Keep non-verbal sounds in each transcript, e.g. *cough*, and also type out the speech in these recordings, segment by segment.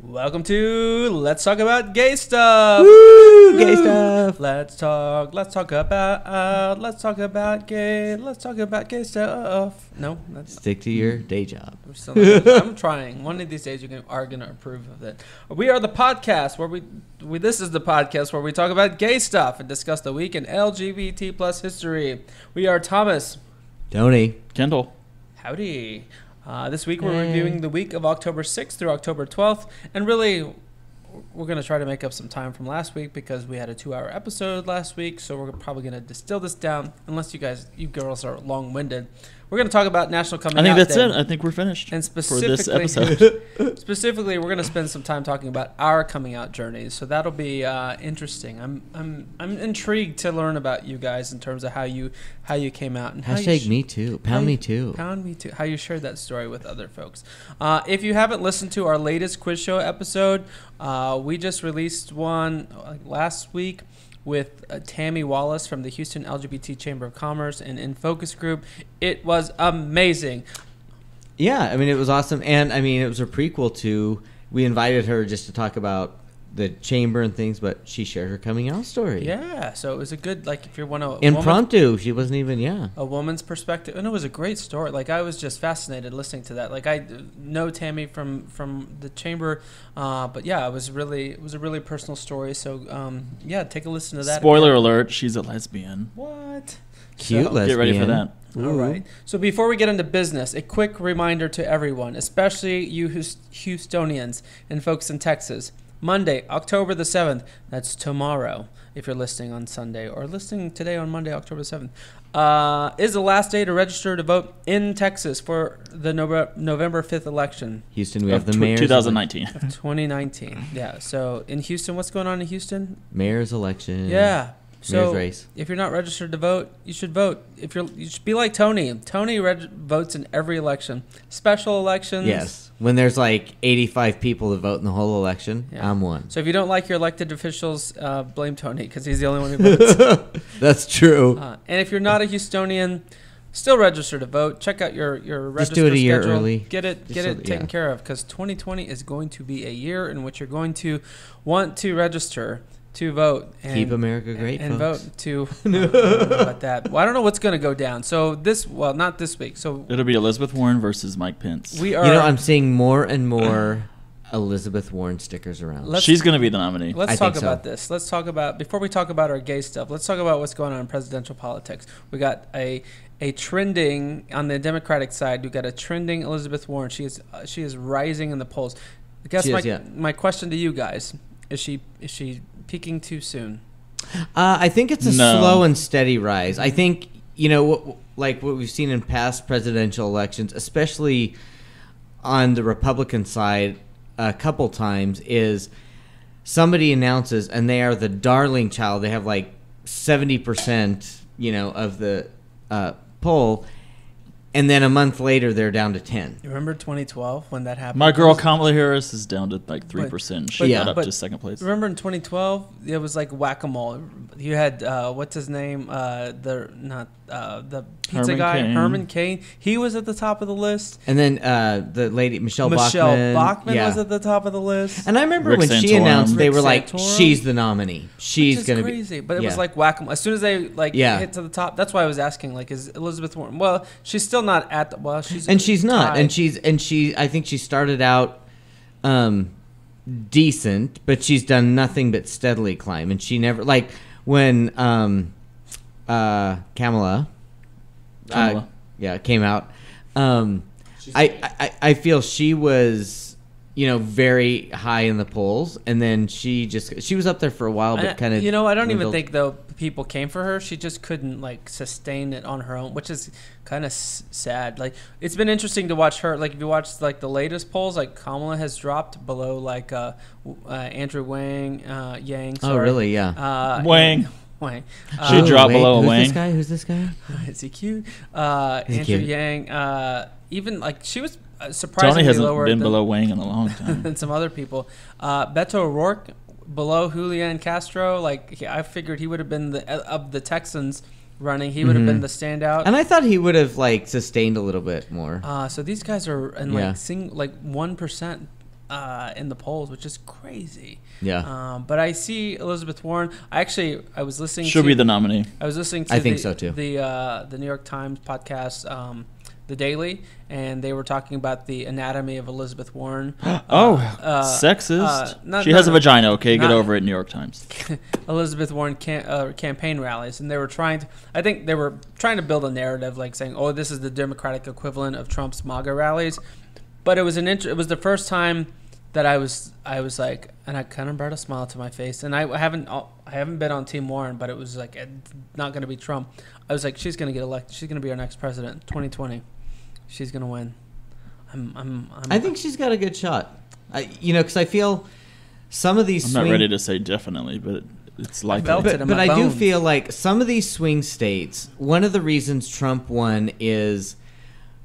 Welcome to Let's Talk About Gay Stuff. Woo, gay stuff. Let's talk. Let's talk about. Uh, let's talk about gay. Let's talk about gay stuff. No, that's Stick to your day job. I'm, still *laughs* I'm trying. One of these days, you can, are going to approve of it. We are the podcast where we, we. This is the podcast where we talk about gay stuff and discuss the week in LGBT plus history. We are Thomas. Tony. Kendall. Howdy. Uh, this week we're reviewing the week of October 6th through October 12th, and really we're going to try to make up some time from last week because we had a two-hour episode last week, so we're probably going to distill this down. Unless you guys, you girls, are long-winded, we're going to talk about National Coming Out I think Out that's Day. it. I think we're finished And for this specifically, *laughs* episode. specifically, we're going to spend some time talking about our coming out journeys. So that'll be uh, interesting. I'm, I'm, I'm intrigued to learn about you guys in terms of how you, how you came out and how you Hashtag sh- me too. Pound you- me too. Pound me too. How you shared that story with other folks. Uh, if you haven't listened to our latest quiz show episode, uh, we just released one uh, last week with uh, Tammi Wallace from the Houston LGBT Chamber of Commerce and In Focus Group. It was amazing. Yeah, I mean it was awesome, and I mean it was a prequel to. We invited her just to talk about the chamber and things, but she shared her coming out story. Yeah, so it was a good like if you're one of Impromptu. She wasn't even. Yeah. a woman's perspective and it was a great story like i was just fascinated listening to that like i know tammi from from the chamber uh, but yeah it was really it was a really personal story so um, yeah take a listen to that Spoiler alert: She's a lesbian. what Cute So- lesbian. Get ready for that. all right so before we get into business a quick reminder to everyone especially you houstonians and folks in texas monday october the 7th that's tomorrow if you're listening on sunday or listening today on monday october 7th uh, is the last day to register to vote in texas for the Nove- november 5th election Houston, we have Of the tw- mayor's 2019. of 2019 yeah so in houston what's going on in houston mayor's election. yeah Mayor's so race. if you're not registered to vote, you should vote. If you're, you should be like Tony. Tony reg- votes in every election, special elections. Yes. When there's like 85 people to vote in the whole election, Yeah. I'm one. So if you don't like your elected officials, uh, blame Tony because he's the only one who *laughs* votes. That's true. uh, and if you're not a Houstonian, still register to vote. Check out your your Just do it a year schedule. early. Get it Just get it taken yeah. care of because 2020 is going to be a year in which you're going to want to register to vote. And Keep America great, and folks. vote to *laughs* I don't know about that. Well, I don't know what's going to go down. So this, well, not this week. So It'll be Elizabeth Warren versus Mike Pence. we are. You know, I'm seeing more and more Elizabeth Warren stickers around. Let's- She's going to be the nominee. Let's I talk think so. about this. Let's talk about before we talk about our gay stuff. Let's talk about what's going on in presidential politics. We got a a trending on the Democratic side. We got a trending Elizabeth Warren. She is uh, she is rising in the polls. I guess She my is, yeah. my question to you guys is she is she peaking too soon? Uh, I think it's a No. slow and steady rise. I think you know, what, like what we've seen in past presidential elections, especially on the Republican side, a couple times is somebody announces and they are the darling child. They have like seventy percent, you know, of the uh, poll, and then a month later they're down to ten. You remember 2012 when that happened? My girl Kamala Harris is down to like 3%. She but- got up but- to second place. Remember in 2012, it was like whack a mole. You had uh, what's his name? Uh, the not uh, the pizza Herman guy, Cain. Herman Cain. He was at the top of the list. And then uh, the lady Michele, Michele Bachmann, Bachmann yeah. was at the top of the list. And I remember Rick when she Santorum. announced, they Rick were like, Santorum. "She's the nominee. She's Which is gonna crazy, be." but it was like whack a mole. As soon as they like Yeah. hit to the top, that's why I was asking. Like, is Elizabeth Warren? Well, she's still not at the. Well, she's and she's not, tied. and she's and she. I think she started out um, decent, but she's done nothing but steadily climb, and she never like when um, uh, Kamala, uh, Kamala. yeah, came out. Um, I, I I feel she was. You know, very high in the polls, and then she just she was up there for a while, but kind of you know, I don't even think though people came for her. She just couldn't like sustain it on her own, which is kind of s- sad. Like it's been interesting to watch her. Like if you watch like the latest polls, like Kamala has dropped below like uh, uh, Andrew Wang, uh, Yang. Oh, really? Yeah. Uh, Wang. *laughs* Wang. She Uh, dropped below a who's Wang. this guy? Who's this guy? *laughs* Is he cute? Uh, Is Andrew cute? Yang. Uh, even like she was uh, Tony hasn't lower been than, below Wang in a long *laughs* time. than some other people. Uh, Beto O'Rourke below Julian Castro. Like I figured he would have been the of the Texans running. He would have Mhm. been the standout. And I thought he would have like sustained a little bit more. Uh, so these guys are in Yeah. like sing like one percent uh, in the polls, which is crazy. Yeah. Um, but I see Elizabeth Warren. I actually I was listening. She'll to, be the nominee. I was listening to I think the, so, too. The uh, the New York Times podcast, um, The Daily, and they were talking about the anatomy of Elizabeth Warren. *gasps* oh, uh, sexist. uh, not- she no, has a vagina. Okay, get over it. New York Times. *laughs* Elizabeth Warren cam- uh, campaign rallies, and they were trying to. I think they were trying to build a narrative, like saying, "Oh, this is the Democratic equivalent of Trump's MAGA rallies." But it was an int- It was the first time that I was. I was like, and I kind of brought a smile to my face. And I haven't. I haven't been on Team Warren, but it was like it's not going to be Trump. I was like, she's going to get elected. She's going to be our next president, 2020. She's going to win. I'm. I'm. I'm I think she's got a good shot. I, you know, because I feel some of these I'm swing not ready to say definitely, but it's likely. felt it but, in but I do feel like some of these swing states, one of the reasons Trump won is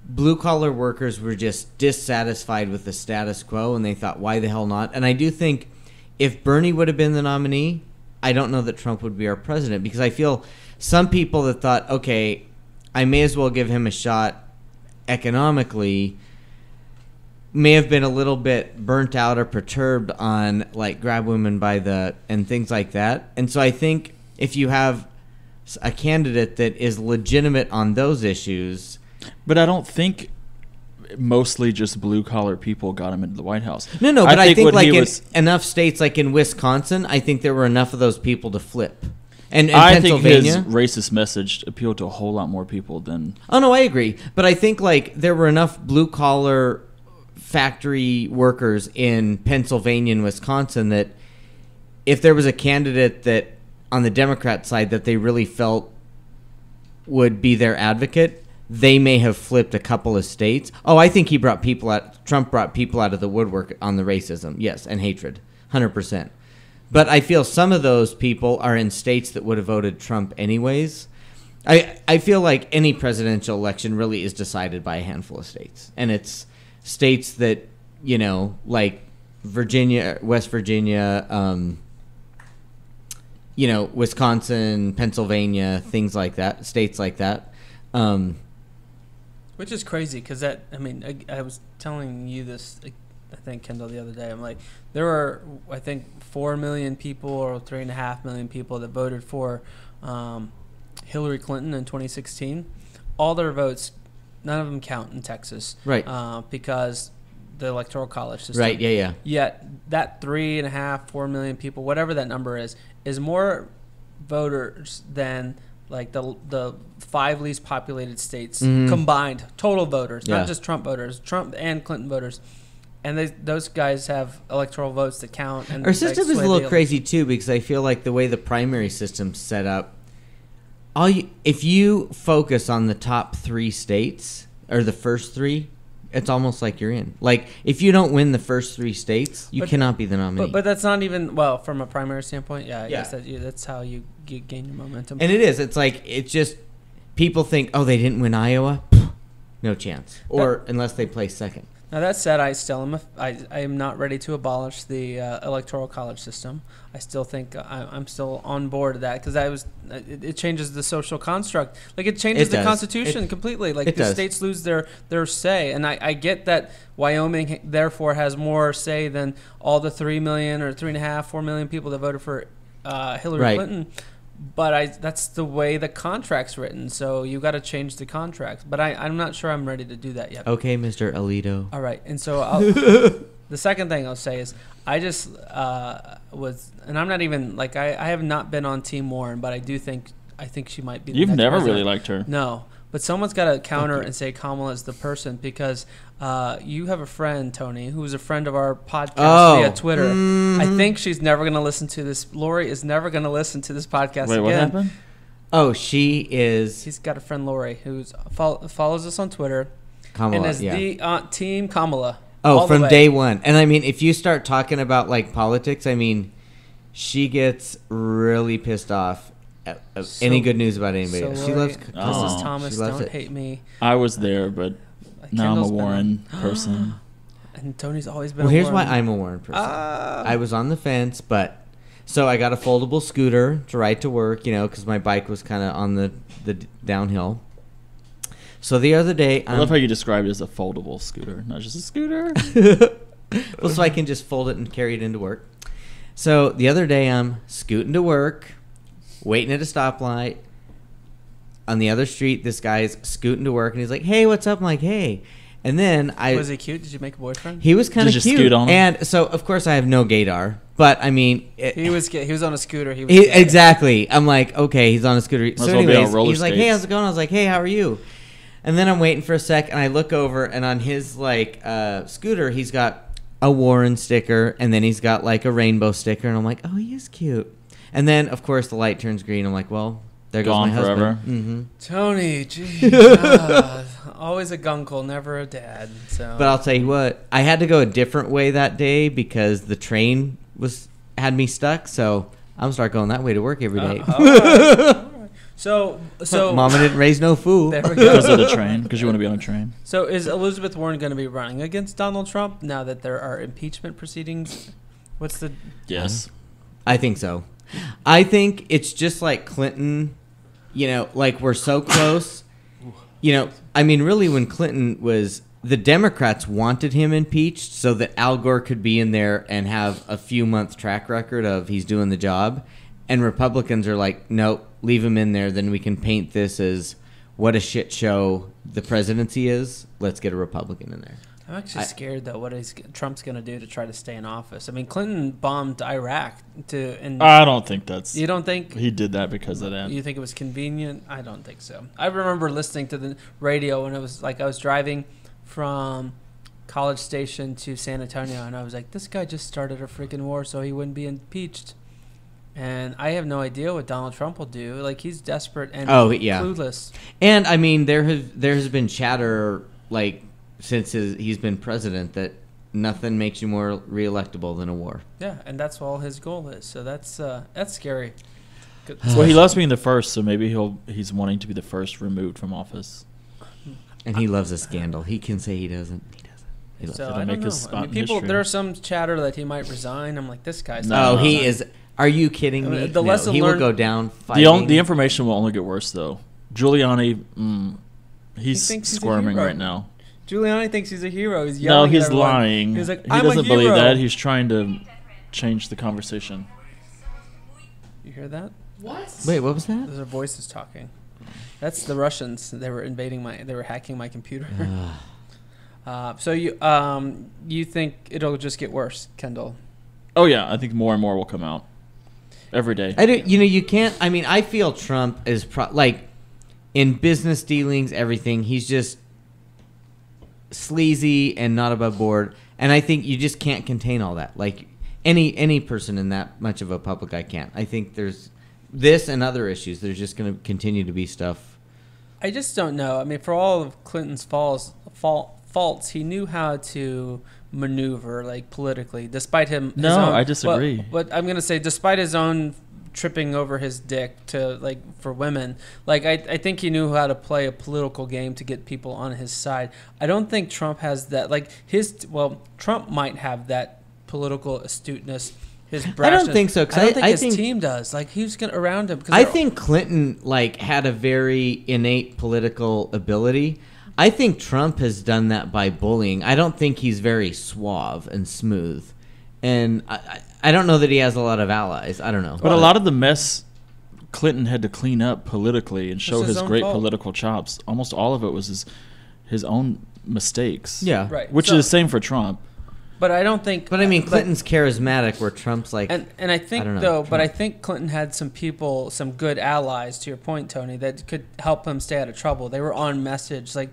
blue collar workers were just dissatisfied with the status quo and they thought, why the hell not? And I do think if Bernie would have been the nominee, I don't know that Trump would be our president because I feel some people that thought, okay, I may as well give him a shot economically may have been a little bit burnt out or perturbed on like grab women by the and things like that. And so I think if you have a candidate that is legitimate on those issues, But I don't think mostly just blue collar people got him into the White House. no, no, but I think, what like in was- enough states, like in Wisconsin, I think there were enough of those people to flip. And, and I think his racist message appealed to a whole lot more people than Oh no, I agree. But I think like there were enough blue collar factory workers in Pennsylvania and Wisconsin that if there was a candidate that on the Democrat side that they really felt would be their advocate, they may have flipped a couple of states. Oh, I think he brought people out Trump brought people out of the woodwork on the racism. Yes, and hatred. 100%. But I feel some of those people are in states that would have voted Trump anyways. I I feel like any presidential election really is decided by a handful of states, and it's states that you know, like Virginia, West Virginia, um, you know, Wisconsin, Pennsylvania, things like that, states like that. Um, Which is crazy because that, I mean, I, I was telling you this, I think, Kendall, the other day. I'm like, there are I think, 4 million people or 3.5 million people that voted for um, Hillary Clinton in 2016. All their votes, none of them count in Texas. Right. Uh, because the Electoral College system. right? Yeah, yeah. Yet that three and a half, four million people, whatever that number is, is more voters than like the the five least populated states Mhm. combined total voters, Yeah. not just Trump voters, Trump and Clinton voters. And they, those guys have electoral votes that count. And Our like, system is a little crazy too because I feel like the way the primary system's set up, all you, if you focus on the top three states or the first three, it's almost like you're in. Like if you don't win the first three states, you But- cannot be the nominee. But, but that's not even well from a primary standpoint. Yeah, Yeah. that, that's how you, you gain your momentum. and it is. It's like it's just people think, oh, they didn't win Iowa, no chance, or unless they play second. Now that said, I still am. A, I, I am not ready to abolish the uh, electoral college system. I still think I, I'm still on board with that because I was. It, it changes the social construct. Like it changes It the. Constitution It- completely. Like the does. states lose their their say, and I, I get that Wyoming therefore has more say than all the three million or three and a half, four million people that voted for uh, Hillary Right. Clinton. But I that's the way the contract's written. So you got to change the contract. But I, I'm not sure I'm ready to do that yet. Okay, Mister Alito. All right, and so I'll, *laughs* the second thing I'll say is I just uh, was, and I'm not even like I, I have not been on Team Warren, but I do think I think she might be. The you've next never president. really liked her. No, but someone's got to counter and say Kamala is the person because uh, you have a friend Tony who is a friend of our podcast Oh, via Twitter. I mhm. think she's never going to listen to this. Lori is never going to listen to this podcast Wait, again. what happened? Oh, she is He's got a friend Lori who's follow, follows us on Twitter Kamala. and is yeah. the uh, Team Kamala. Oh, from day one. And I mean, if you start talking about like politics, I mean, she gets really pissed off at, at So- any good news about anybody. So else. she loves. Mrs. Oh, Thomas, she loves don't it. hate me. I was there, but now I'm a Kendall's been Warren *gasps* person. And Tony's always been. Well, a here's why I'm a Warren person. Ah. I was on the fence, but so I got a foldable scooter to ride to work, you know, because my bike was kind of on the the downhill. So the other day, I love I'm- how you described it as a foldable scooter, not just a scooter. *laughs* *laughs* well, so I can just fold it and carry it into work. So the other day, I'm scooting to work, waiting at a stoplight. On the other street, this guy's scooting to work, and he's like, "Hey, what's up?" I'm like, "Hey," and then I was he cute? Did you make a boyfriend? he was kind of Did you cute, scoot on him? and so of course I have no gaydar, but I mean, it, He was he was on a scooter. He was he, exactly. I'm like, okay, he's on a scooter. as so, well be on anyways, roller he's like, hey, how's it going? I was like, hey, how are you? And then I'm waiting for a sec, and I look over, and on his like uh, scooter, he's got a Warren sticker, and then he's got like a rainbow sticker, and I'm like, oh, he is cute. And then of course the light turns green. I'm like, well, there goes Gone my husband. forever. hmm Tony, *laughs* geez, God, always a gunkle, never a dad. So, But I'll tell you what, I had to go a different way that day because the train was had me stuck. So I'm gonna start going that way to work every day. Uh, all right, all right. *laughs* so so *laughs* Mama didn't raise no fool. There we go. because of the train. Because you want to be on a train. So is Elizabeth Warren going to be running against Donald Trump now that there are impeachment proceedings? What's the Yes. I think so. I think it's just like Clinton, you know, like we're so close. You know, I mean, really, when Clinton was, the Democrats wanted him impeached so that Al Gore could be in there and have a few month track record of he's doing the job. And Republicans are like, nope, leave him in there. Then we can paint this as what a shit show the presidency is. Let's get a Republican in there. I'm actually I- scared though what is Trump's going to do to try to stay in office. I mean, Clinton bombed Iraq to and I don't think that's. you don't think He did that because of that. You think it was convenient? I don't think so. I remember listening to the radio when it was like I was driving from College Station to San Antonio, and I was like, this guy just started a freaking war so he wouldn't be impeached. And I have no idea what Donald Trump will do. Like he's desperate and Oh, yeah. clueless. And I mean, there has there has been chatter like since his, he's been president that nothing makes you more reelectable than a war. Yeah, and that's all his goal is. So that's uh, that's scary. Good- Well, he loves being the first, so maybe he'll he's wanting to be the first removed from office. And he loves a scandal. He can say he doesn't. He doesn't. He loves So It'll I don't know. his I mean, people, history. there's some chatter that he might resign. I'm like, this guy's. No. oh, not he resigning. is. Are you kidding me? mean, the No, lesson he learned- will go down fighting. The on, the information will only get worse though. Giuliani, mm, he's thinks he's a squirming hero. right now. Giuliani thinks he's a hero. He's No, yelling. at he's everyone. lying. He's like, he "I'm doesn't believe hero." that. He's trying to change the conversation. You hear that? What? Wait, what was that? Those are voices talking. That's the Russians. They were invading my. They were hacking my computer. *laughs* uh, so you um you think it'll just get worse, Kendall? Oh yeah, I think more and more will come out every day. I don't. You know, you can't. I mean, I feel Trump is pro- like in business dealings, everything. He's just sleazy and not above board. And I think you just can't contain all that. Like any any person in that much of a public, I can't. I think there's this and other issues. There's just going to continue to be stuff. I just don't know. I mean, for all of Clinton's faults, fault, faults, he knew how to maneuver, like politically, despite him. his No, own- I disagree. But, but I'm gonna say, despite his own tripping over his dick to like for women, like I, I think he knew how to play a political game to get people on his side. I don't think Trump has that. Like his, well, Trump might have that political astuteness. His brashness. think so, 'cause I don't I- think I his think- team does. Like he's gonna around him. I think Clinton like had a very innate political ability. I think Trump has done that by bullying. I don't think he's very suave and smooth, and I, I, I don't know that he has a lot of allies. I don't know. But a lot of the mess Clinton had to clean up politically and show his his great fault. political chops. Almost all of it was his his own mistakes. yeah, Right. Which So- is the same for Trump. But I don't think. But I mean, Clinton's charismatic, where Trump's like, And and I think I know, though, but I think Clinton had some people, some good allies. To your point, Tony, that could help him stay out of trouble. They were on message. Like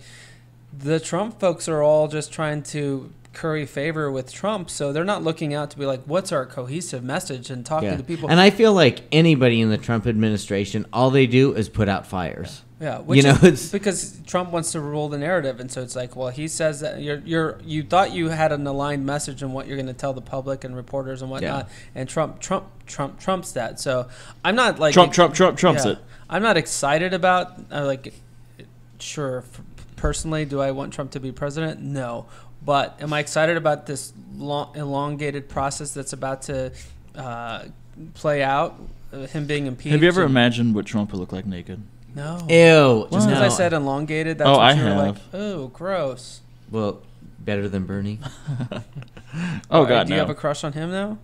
the Trump folks are all just trying to curry favor with Trump, so they're not looking out to be like, what's our cohesive message and talking yeah. to people. And I feel like anybody in the Trump administration, all they do is put out fires. Yeah, which know, it's- because Trump wants to rule the narrative, and so it's like, well, he says that you're you're you thought you had an aligned message and what you're going to tell the public and reporters and whatnot, and Trump Trump Trump trumps that. So I'm not like Trump, Trump, Trump, Trumps yeah. it. I'm not excited about uh, like sure f- personally do I want Trump to be president? No. But am I excited about this long, elongated process that's about to uh, play out? Uh, him being impeached. Have you ever and- imagined what Trump would look like naked? No. Ew. Just because no. I said elongated, that's Oh, what I you were like, have. oh, gross. well, better than Bernie. *laughs* Oh Why, God, Do no. you have a crush on him now?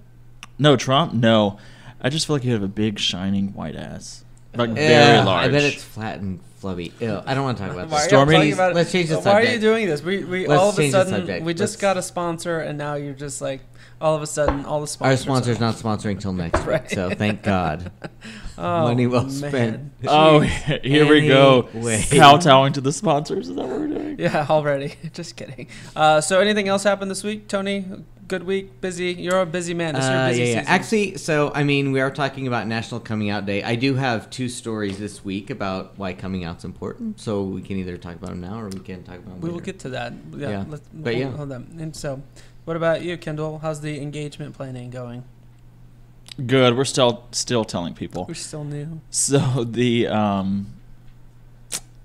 no Trump. No, I just feel like you have a big shining white ass, like very Yeah, large. I bet it's flat and flubby. Ew, I don't want to talk about Why this. Stormy- talking about it? Let's change the subject. Why are you doing this? We, we Let's all of a sudden we just Let's- got a sponsor, and now you're just like all of a sudden all the sponsors. Our sponsors. sponsor's not sponsoring till *laughs* next Right. week, so thank God. *laughs* Oh, Money well man. spent. *laughs* Oh, here we go. Anyway. Kowtowing to the sponsors. Is that what we're doing? Yeah, already. Just kidding. Uh, so, anything else happened this week, Tony? Good week, busy. You're a busy man. It's your Uh, busy yeah, yeah. Actually, so I mean, we are talking about National Coming Out Day. I do have two stories this week about why coming out's important. So we can either talk about them now or we can talk about them we will get to that. Yeah, Yeah. Let's, But hold, yeah. hold on. And so, what about you, Kendall? How's the engagement planning going? Good. We're still still telling people. We're still new. So the um,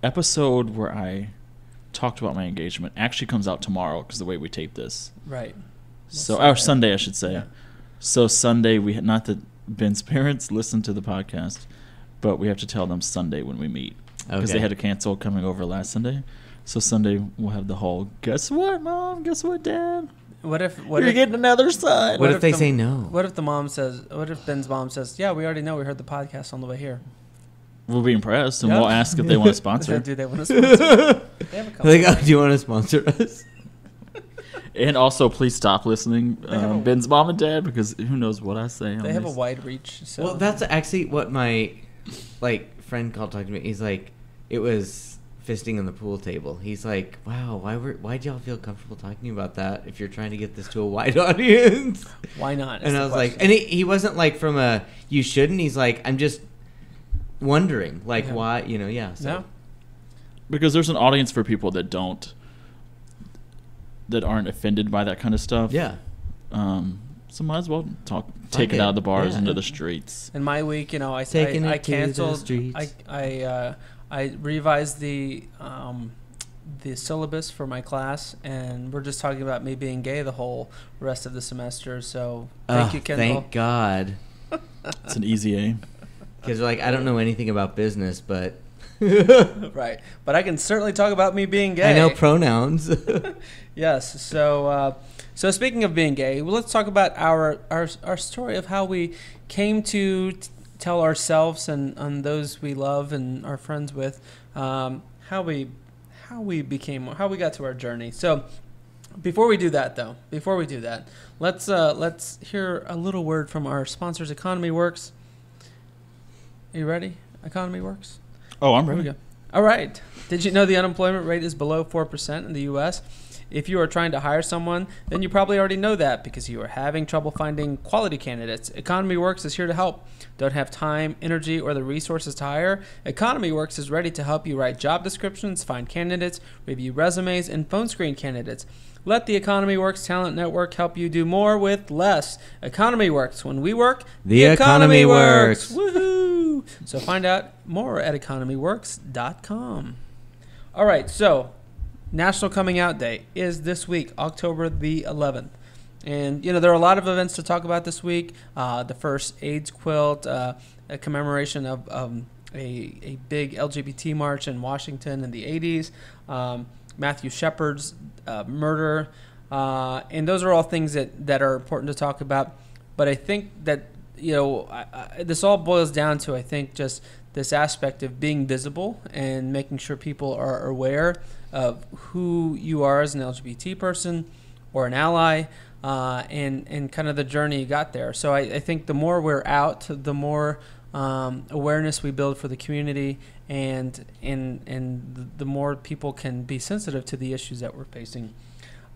episode where I talked about my engagement actually comes out tomorrow because the way we tape this. Right. So Sunday. or Sunday, I should say. Yeah. So Sunday, we not that Ben's *laughs* parents listen to the podcast, but we have to tell them Sunday when we meet because they had to cancel coming over last Sunday. So Sunday we'll have the whole. Guess what, mom? Guess what, dad? What if what You're if getting another son. What, what if, if they the- say no? what if the mom says? What if Ben's mom says? Yeah, we already know. We heard the podcast on the way here. We'll be impressed and Yeah. we'll ask if they want to *laughs* sponsor. Do they want to sponsor? *laughs* they have a couple. like, oh, do you want to sponsor us? And also, please stop listening, um, a- Ben's mom and dad, because who knows what I say. They have a wide reach. So. Well, that's actually what my like friend called talking to me. He's like, it was fisting on the pool table. He's like, wow, why were why'd y'all feel comfortable talking about that if you're trying to get this to a wide *laughs* audience? why not? and I was like, and he, he wasn't like from a you shouldn't. He's like, I'm just wondering, like, Yeah. why, you know, yeah. So no. because there's an audience for people that don't, that aren't offended by that kind of stuff. yeah, Um, so might as well talk, take it it. out of the bars Yeah. into the streets. In my week, you know, I Taking I, I it the canceled. I I uh, I revised the um, the syllabus for my class, and we're just talking about me being gay the whole rest of the semester. So thank Ugh, you, Kendall. Thank God, *laughs* It's an easy A. because like I don't know anything about business, but *laughs* right, but I can certainly talk about me being gay. I know pronouns. *laughs* Yes. So, uh, so speaking of being gay, well, let's talk about our our our story of how we came to tell ourselves and, and those we love and are friends with um, how we how we became how we got to our journey. So, before we do that, though, before we do that, let's uh, let's hear a little word from our sponsors, Economy Works. Are you ready? Economy Works. Oh, I'm ready. go. All right. Did you know the unemployment rate is below 4% in the U.S.? If you are trying to hire someone, then you probably already know that because you are having trouble finding quality candidates. Economy Works is here to help. Don't have time, energy, or the resources to hire? Economy Works is ready to help you write job descriptions, find candidates, review resumes, and phone screen candidates. Let the Economy Works Talent Network help you do more with less. Economy Works. When we work, The economy works. Woohoo! So find out more at economyworks.com. All right, so National Coming Out Day is this week, October the 11th. And, you know, there are a lot of events to talk about this week. Uh, the first AIDS quilt, uh, a commemoration of um, a, a big LGBT march in Washington in the 80s, um, Matthew Shepard's uh, murder. Uh, and those are all things that, that are important to talk about. But I think that, you know, I, I, this all boils down to, I think, just this aspect of being visible and making sure people are aware of who you are as an LGBT person or an ally, uh, and and kind of the journey you got there. So I, I think the more we're out, the more um, awareness we build for the community, and and and the more people can be sensitive to the issues that we're facing.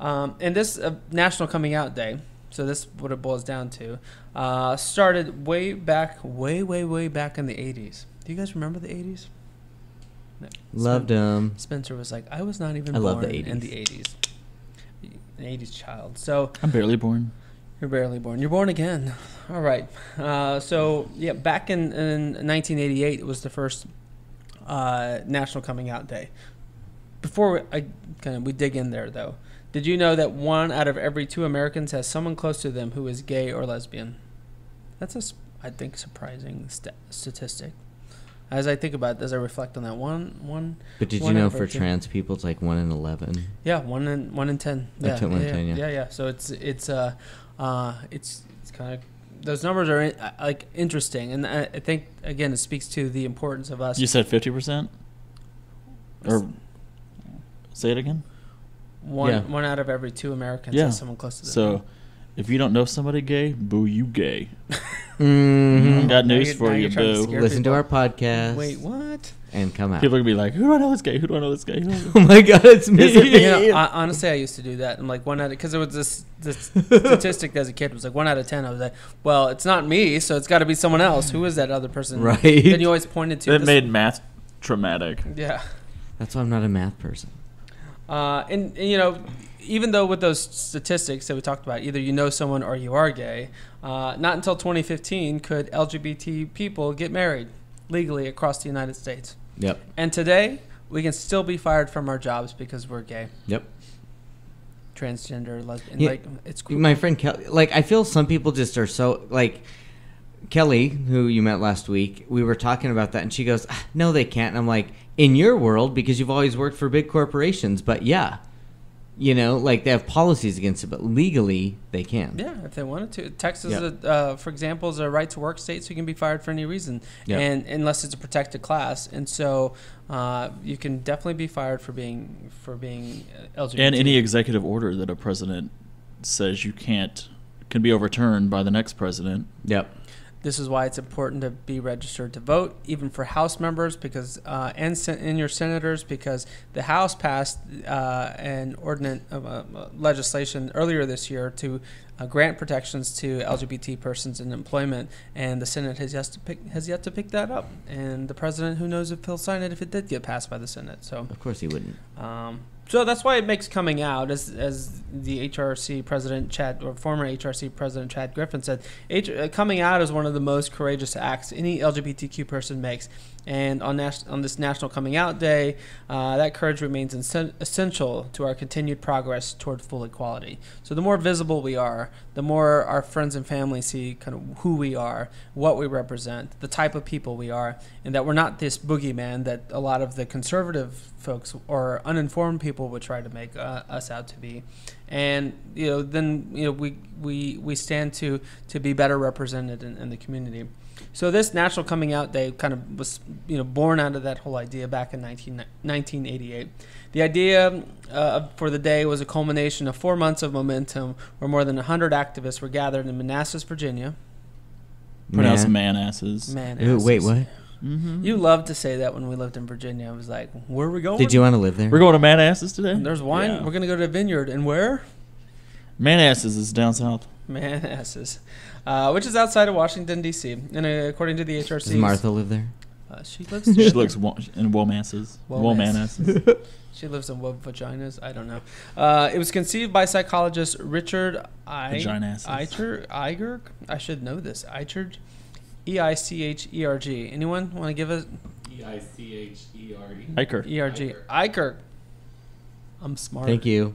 Um, and this uh, National Coming Out Day, so this is what it boils down to, uh, started way back, way way way back in the '80s. Do you guys remember the '80s? No. Loved him. Spencer was like, I was not even I born love the in the 80s. An 80s child. So I'm barely born. you're barely born. You're born again. All right. Uh, so, yeah, back in, in 1988, it was the first uh, National Coming Out Day. Before we, I kind of we dig in there, though, did you know that one out of every two Americans has someone close to them who is gay or lesbian? That's a I think, surprising st- statistic. As I think about it, as I reflect on that one, one, But did you know for 13. trans people it's like one in eleven? yeah, one in one in ten. Yeah, ten- one in yeah, 10, yeah. yeah, yeah. So it's it's uh, uh, it's it's kind of those numbers are in, uh, like interesting, and I, I think again it speaks to the importance of us. You said fifty percent, or say it again. one Yeah. one out of every two Americans Yeah. has someone close to them. So, if you don't know somebody gay, boo you gay. Mm-hmm. Got news for you, you're to boo. scare Listen to our podcast. Wait, what? and come out. People are gonna be like, "Who do I know that's gay? Who do I know that's gay?" Who do I know- *laughs* oh my god, it's me. It? You know, I, honestly, I used to do that. I'm like one out of because it was this this statistic as a kid was like one out of ten. I was like, well, it's not me, so it's got to be someone else. Who is that other person? Right. Then you always pointed to. It this- made math traumatic. Yeah. That's why I'm not a math person. Uh, and, and, you know, even though with those statistics that we talked about, either you know someone or you are gay, uh, not until 2015 could LGBT people get married legally across the United States. Yep. And today, we can still be fired from our jobs because we're gay, Yep. transgender, lesbian. Yeah. Like, it's cool. My friend Kelly, like I feel some people just are so like Kelly, who you met last week. We were talking about that, and she goes, "Ah, "No, they can't." And I'm like, "In your world, because you've always worked for big corporations, but yeah, you know, like they have policies against it, but legally they can." Yeah, if they wanted to. Texas, Yeah. uh, for example, is a right to work state, so you can be fired for any reason, Yeah. and unless it's a protected class, and so uh, you can definitely be fired for being for being uh, LGBT. And any executive order that a president says you can't can be overturned by the next president. Yep. This is why it's important to be registered to vote, even for House members, because uh, and and your senators, because the House passed uh, an ordinance uh, uh, legislation earlier this year to uh, grant protections to LGBT persons in employment, and the Senate has yet to pick has yet to pick that up. And the president, who knows if he'll sign it if it did get passed by the Senate. So. Of course he wouldn't. Um, so that's why it makes coming out, as as the HRC president Chad or former HRC president Chad Griffin said, H, uh, coming out is one of the most courageous acts any LGBTQ person makes. And on nas- on this National Coming Out Day, uh, that courage remains essen- essential to our continued progress toward full equality. So the more visible we are, the more our friends and family see kind of who we are, what we represent, the type of people we are, and that we're not this boogeyman that a lot of the conservative folks or uninformed people would try to make uh, us out to be. And you know, then you know we we, we stand to to be better represented in, in the community. So this National Coming Out Day kind of was, you know, born out of that whole idea back in 19, 1988. The idea uh, for the day was a culmination of four months of momentum, where more than 100 activists were gathered in Manassas, Virginia. Pronounced Man. man asses. Man, Ooh, wait, what? Mm-hmm. You loved to say that when we lived in Virginia. I was like, "Where are we going?" Did you want to live there? We're going to man asses today. There's wine. Yeah. We're gonna go to a vineyard, and where? Man asses is down south. Manassas, *laughs* uh, which is outside of Washington D.C. And uh, according to the HRC, Does Martha live there? uh, she lives. *laughs* She looks wo- in womasses. Womasses. Womasses. *laughs* She lives in wood vaginas. I don't know. Uh, it was conceived by psychologist Richard I. Vaginasses. Eicher, Eiger. I should know this. Eicher, E I C H E R G. Anyone want to give it? E I C H E R E. Hiker. E R G. Eicher. I'm smart. Thank you.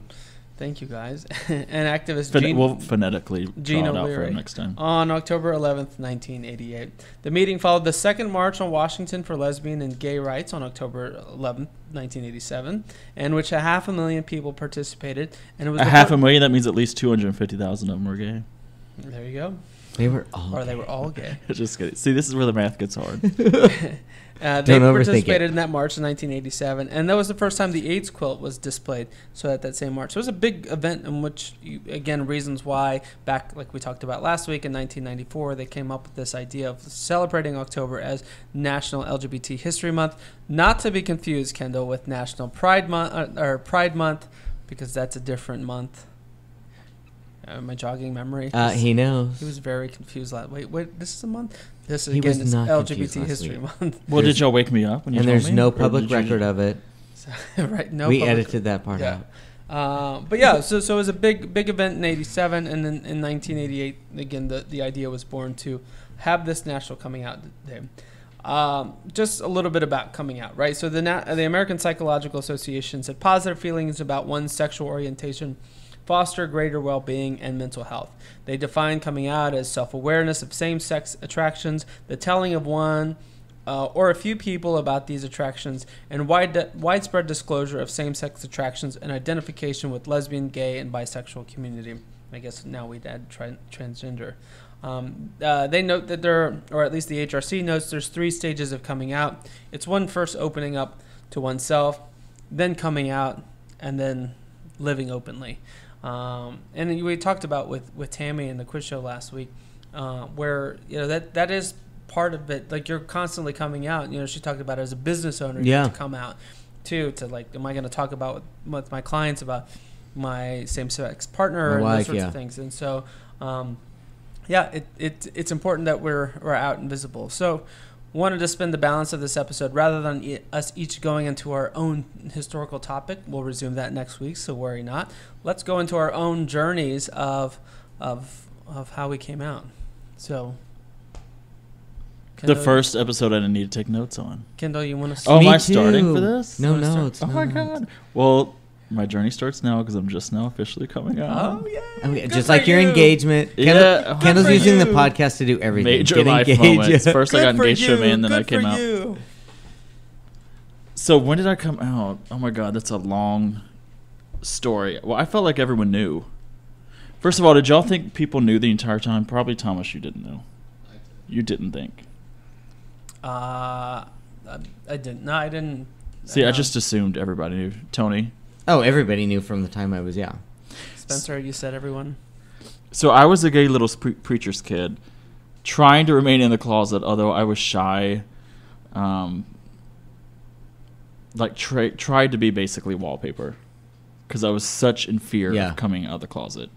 Thank you, guys. *laughs* and activist Phonet- Jean, we'll phonetically Jean draw it out for O'Leary. next time. on October 11th, 1988. The meeting followed the second march on Washington for lesbian and gay rights on October 11th, 1987, in which a half a million people participated. And it was A half a million. That means at least two hundred fifty thousand of them were gay. There you go. They were all. Or they were all gay. *laughs* Just kidding. See, this is where the math gets hard. *laughs* Uh, they Don't it. participated in that march in 1987, and that was the first time the AIDS quilt was displayed. So at that same march, so it was a big event in which, you, again, reasons why back like we talked about last week in 1994, they came up with this idea of celebrating October as National LGBT History Month, not to be confused, Kendall, with National Pride Month uh, or Pride Month, because that's a different month. Uh, my jogging memory. Uh, he knows. He was very confused. Last, wait, wait, this is a month. This He again was is not LGBT History week. Month. Well, There's- did y'all wake me up? When you and there's me? no public did you record of it. *laughs* So, right. No. we public- edited that part Yeah. out. Uh, but yeah, so so it was a big big event in '87, and then in 1988, again the the idea was born to have this national coming out day. Um, just a little bit about coming out, right? So the Na- the American Psychological Association said positive feelings about one's sexual orientation foster greater well-being and mental health. They define coming out as self-awareness of same-sex attractions, the telling of one uh, or a few people about these attractions and wide, widespread disclosure of same-sex attractions and identification with lesbian, gay, and bisexual community. I guess now we'd add tra- transgender. Um, uh, they note that there, or at least the HRC notes, there's three stages of coming out. It's one first opening up to oneself, then coming out, and then living openly. Um, and we talked about with, with Tammi in the quiz show last week, uh, where you know that that is part of it. Like you're constantly coming out. You know, she talked about it as a business owner, you Yeah. have to come out too. To like, am I going to talk about with, my clients about my same-sex partner My and wife, those sorts yeah. of things? And so, um, yeah, it, it it's important that we're we're out and visible. So wanted to spend the balance of this episode rather than e- us each going into our own historical topic. We'll resume that next week, so worry not. Let's go into our own journeys of of of how we came out. So. The first episode I didn't need to take notes on. Kendall, you want to? Start? Oh, Me am I starting for this? No, Wanna oh no, it's Oh my god. Well, my journey starts now because I'm just now officially coming out. Oh yeah. Okay, just like your you. engagement. Yeah, Kendall, good Kendall's for using the podcast to do everything. Major Get life engaged. moments. *laughs* First, I got for engaged to a you. man, then I came for out. you. So when did I come out? Oh my god, that's a long story. Well, I felt like everyone knew. First of all, did y'all think people knew the entire time? Probably Thomas, you didn't know. You didn't think. Uh, I, I didn't. No, I didn't. See, I no. just assumed everybody knew. Tony. Oh, everybody knew from the time I was yeah. Spencer, you said everyone. So I was a gay little pre- preacher's kid, trying to remain in the closet, although I was shy. Um, like tra- tried to be basically wallpaper, because I was such in fear Yeah. of coming out of the closet.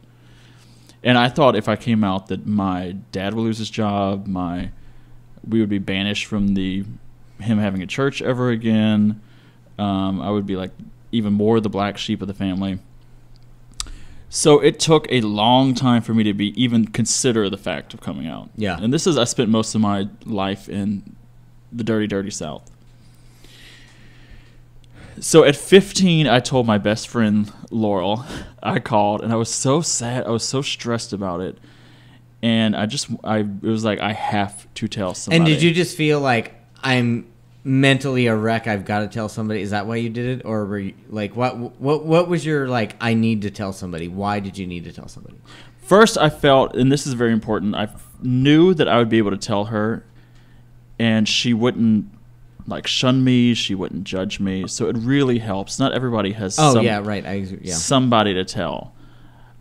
And I thought if I came out that my dad would lose his job, my we would be banished from the him having a church ever again. Um, I would be like even more the black sheep of the family. So it took a long time for me to be even consider the fact of coming out. Yeah. And this is I spent most of my life in the dirty, dirty South. So at 15, I told my best friend Laurel. I called and I was so sad. I was so stressed about it, and I just I it was like I have to tell somebody. And did you just feel like I'm mentally a wreck? I've got to tell somebody. Is that why you did it, or were you like what? What? What was your like? I need to tell somebody. Why did you need to tell somebody? First, I felt, and this is very important. I f- knew that I would be able to tell her, and she wouldn't like shun me. She wouldn't judge me. So it really helps. Not everybody has. Oh some- yeah, right. I yeah. somebody to tell.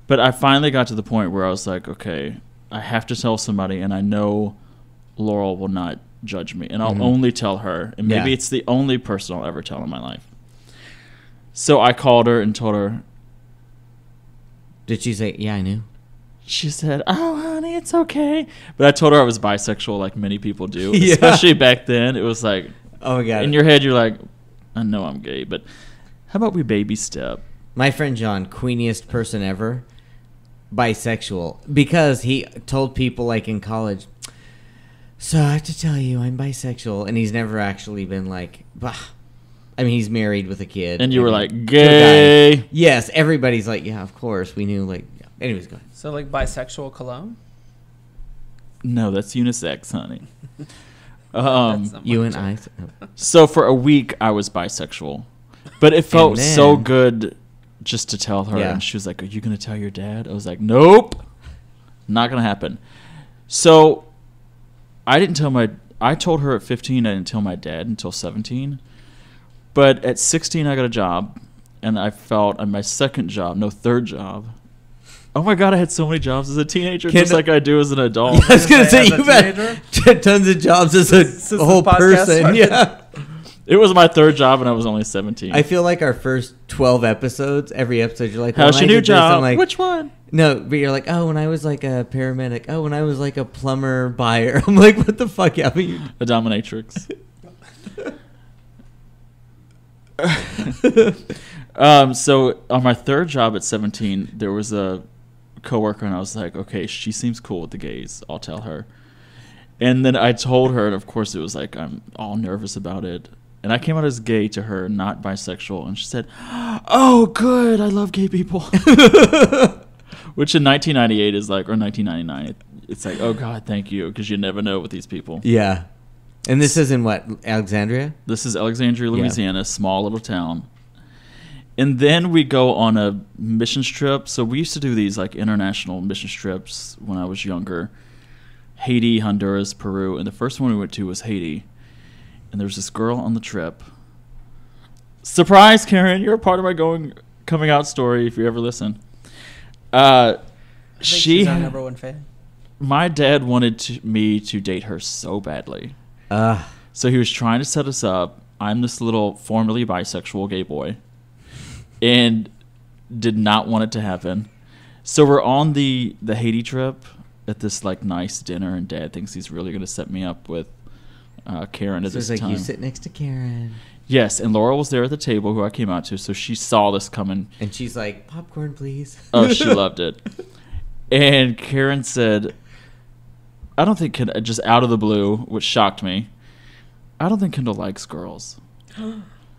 But I finally got to the point where I was like, okay, I have to tell somebody, and I know Laurel will not judge me, and I'll Mhm. only tell her, and maybe Yeah. it's the only person I'll ever tell in my life. So I called her and told her. Did she say? Yeah, I knew. She said, "Oh, honey, it's okay." But I told her I was bisexual, like many people do, *laughs* Yeah. especially back then. It was like Oh my god. in your head, you're like, "I know I'm gay," but how about we baby step? My friend John, queeniest person ever, bisexual, because he told people like in college. So I have to tell you, I'm bisexual, and he's never actually been like, bah. I mean, he's married with a kid, And you were like, mean, to "Gay." Yes, everybody's like, yeah, of course, we knew. Like, yeah. anyways, go ahead. So like bisexual cologne. No, that's unisex, honey. *laughs* Um, You and joke. I. *laughs* s- so for a week, I was bisexual, but it felt then- so good just to tell her. Yeah. And she was like, "Are you gonna tell your dad?" I was like, "Nope, not gonna happen." So I didn't tell my. I told her at 15. I didn't tell my dad until 17. But at 16, I got a job, and I felt on my second job, no third job. Oh my god, I had so many jobs as a teenager, just Kendall- like I do as an adult. *laughs* I was gonna Say, say as a you've had tons of jobs as a Since the whole person. started. Yeah. It was my third job, and I was only 17. I feel like our first twelve episodes, every episode, you're like, How's your new did this, I'm job? like, Which one? No, but you're like, oh, when I was like a paramedic. Oh, when I was like a plumber buyer. *laughs* I'm like, what the fuck? Yeah, I mean, A dominatrix. *laughs* um, so on my third job at 17, there was a coworker, and I was like, okay, she seems cool with the gays. I'll tell her. And then I told her, and of course, it was like I'm all nervous about it. And I came out as gay to her, not bisexual, and she said, "Oh, good, I love gay people." *laughs* Which in 1998 is like, or 1999, it's like, oh god, thank you, because you never know with these people. yeah. And this is in what Alexandria? This is Alexandria, Yeah. Louisiana, small little town. And then we go on a missions trip. So we used to do these like international missions trips when I was younger. Haiti, Honduras, Peru, and the first one we went to was Haiti. And there was this girl on the trip. Surprise, Karen! You're a part of my going coming out story. If you ever listen, uh, I think she, she's our number one fan. my dad wanted to, me to date her so badly. Uh, So he was trying to set us up. I'm this little formerly bisexual gay boy, and did not want it to happen. So we're on the the Haiti trip at this like nice dinner, and Dad thinks he's really going to set me up with uh, Karen at so this like time. you sit next to Karen, yes, and Laura was there at the table, who I came out to, so she saw this coming. and she's like, "Popcorn, please." Oh, she *laughs* loved it. And Karen said, "I don't think Ken- just out of the blue, which shocked me. I don't think Kendall likes girls." *gasps*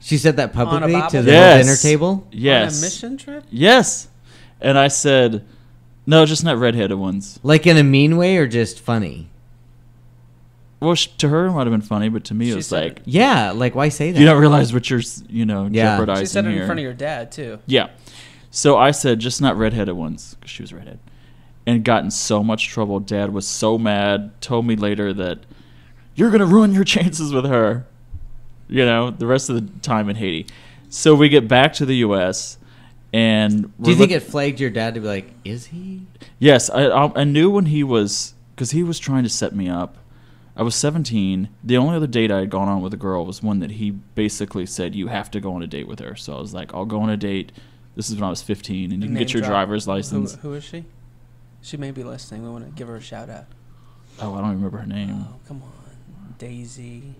She said that publicly to the Yes. dinner table. Yes. On a mission trip? Yes. And I said, no, just not redheaded ones. Like in a mean way or just funny? Well, sh- to her it might have been funny, but to me She it was said like, it. Yeah, like why say that? you don't realize what you're, s- you know, Yeah. jeopardizing She said it here. in front of your dad too. Yeah. So I said, just not redheaded ones, because she was redhead. And got in so much trouble. Dad was so mad, told me later that you're going to ruin your *laughs* chances with her, you know, the rest of the time in Haiti. So we get back to the U.S. and Do we're you think look- it flagged your dad to be like, "Is he?" Yes, I, I I knew when he was because he was trying to set me up. I was 17. The only other date I had gone on with a girl was one that he basically said you have to go on a date with her. So I was like, I'll go on a date. This is when I was 15, and you can Name get your drop. driver's Who- license. Who, is she? She may be listening. We want to give her a shout out. Oh, I don't remember her name. Oh, come on. Daisy,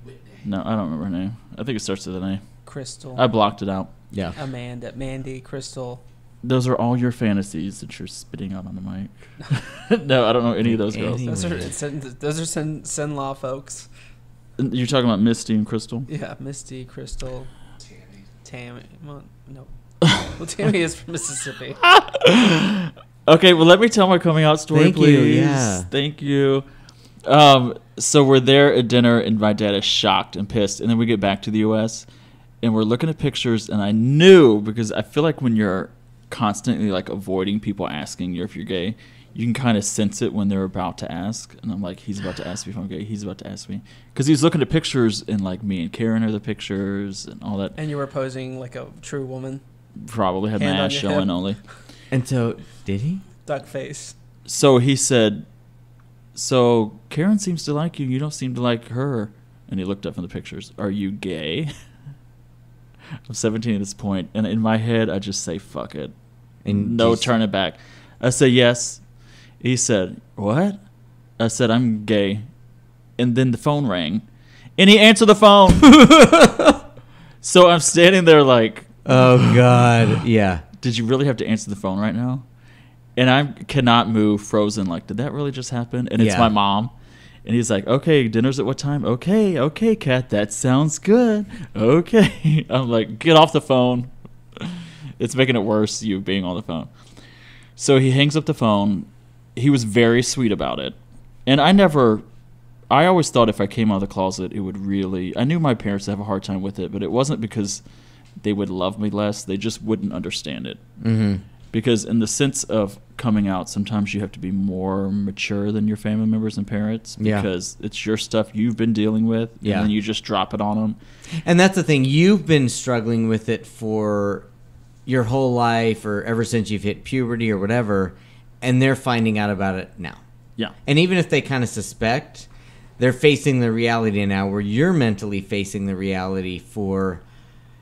No, I don't remember her name. I think it starts with an A. Crystal, I blocked it out. Yeah. Amanda, Mandy, Crystal. Those are all your fantasies that you're spitting out on the mic. *laughs* no, I don't know any of those girls. Those are Anyway. it's in, those are sin, sin law folks. You're talking about Misty and Crystal. Yeah, Misty, Crystal, Tammy. Tammy. Well, no. *laughs* well, Tammy is from Mississippi. *laughs* okay, well, let me tell my coming out story, Thank you, please. yeah. Thank you. Um, so we're there at dinner, and my dad is shocked and pissed. And then we get back to the U.S., and we're looking at pictures, and I knew because I feel like when you're constantly like avoiding people asking you if you're gay, you can kind of sense it when they're about to ask. And I'm like, he's about to ask me if I'm gay. He's about to ask me because he's looking at pictures, and like me and Karen are the pictures and all that. And you were posing like a true woman, Probably had my Hand on ass your showing hip. only. And so, did he? duck face. so he said, "So Karen seems to like you. You don't seem to like her." And he looked up from the pictures. Are you gay? *laughs* I'm 17 at this point, and in my head, I just say, "Fuck it." And no turn it back. I say yes. He said, "What?" I said, "I'm gay." And then the phone rang, and he answered the phone. *laughs* so I'm standing there like, Oh God. Yeah. did you really have to answer the phone right now? And I cannot move, frozen. Like, did that really just happen? And it's Yeah. my mom. And he's like, okay, dinner's at what time? Okay, okay, Kat, that sounds good. Okay. *laughs* I'm like, get off the phone. *laughs* It's making it worse, you being on the phone. So he hangs up the phone. He was very sweet about it. And I never, I always thought if I came out of the closet, it would really, I knew my parents would have a hard time with it, but it wasn't because they would love me less. They just wouldn't understand it Mm-hmm. Because in the sense of coming out sometimes you have to be more mature than your family members and parents Yeah. because it's your stuff you've been dealing with Yeah. and then you just drop it on them And that's the thing. You've been struggling with it for your whole life, or ever since you've hit puberty, or whatever. And they're finding out about it now. yeah And even if they kind of suspect, they're facing the reality now where you're mentally facing the reality for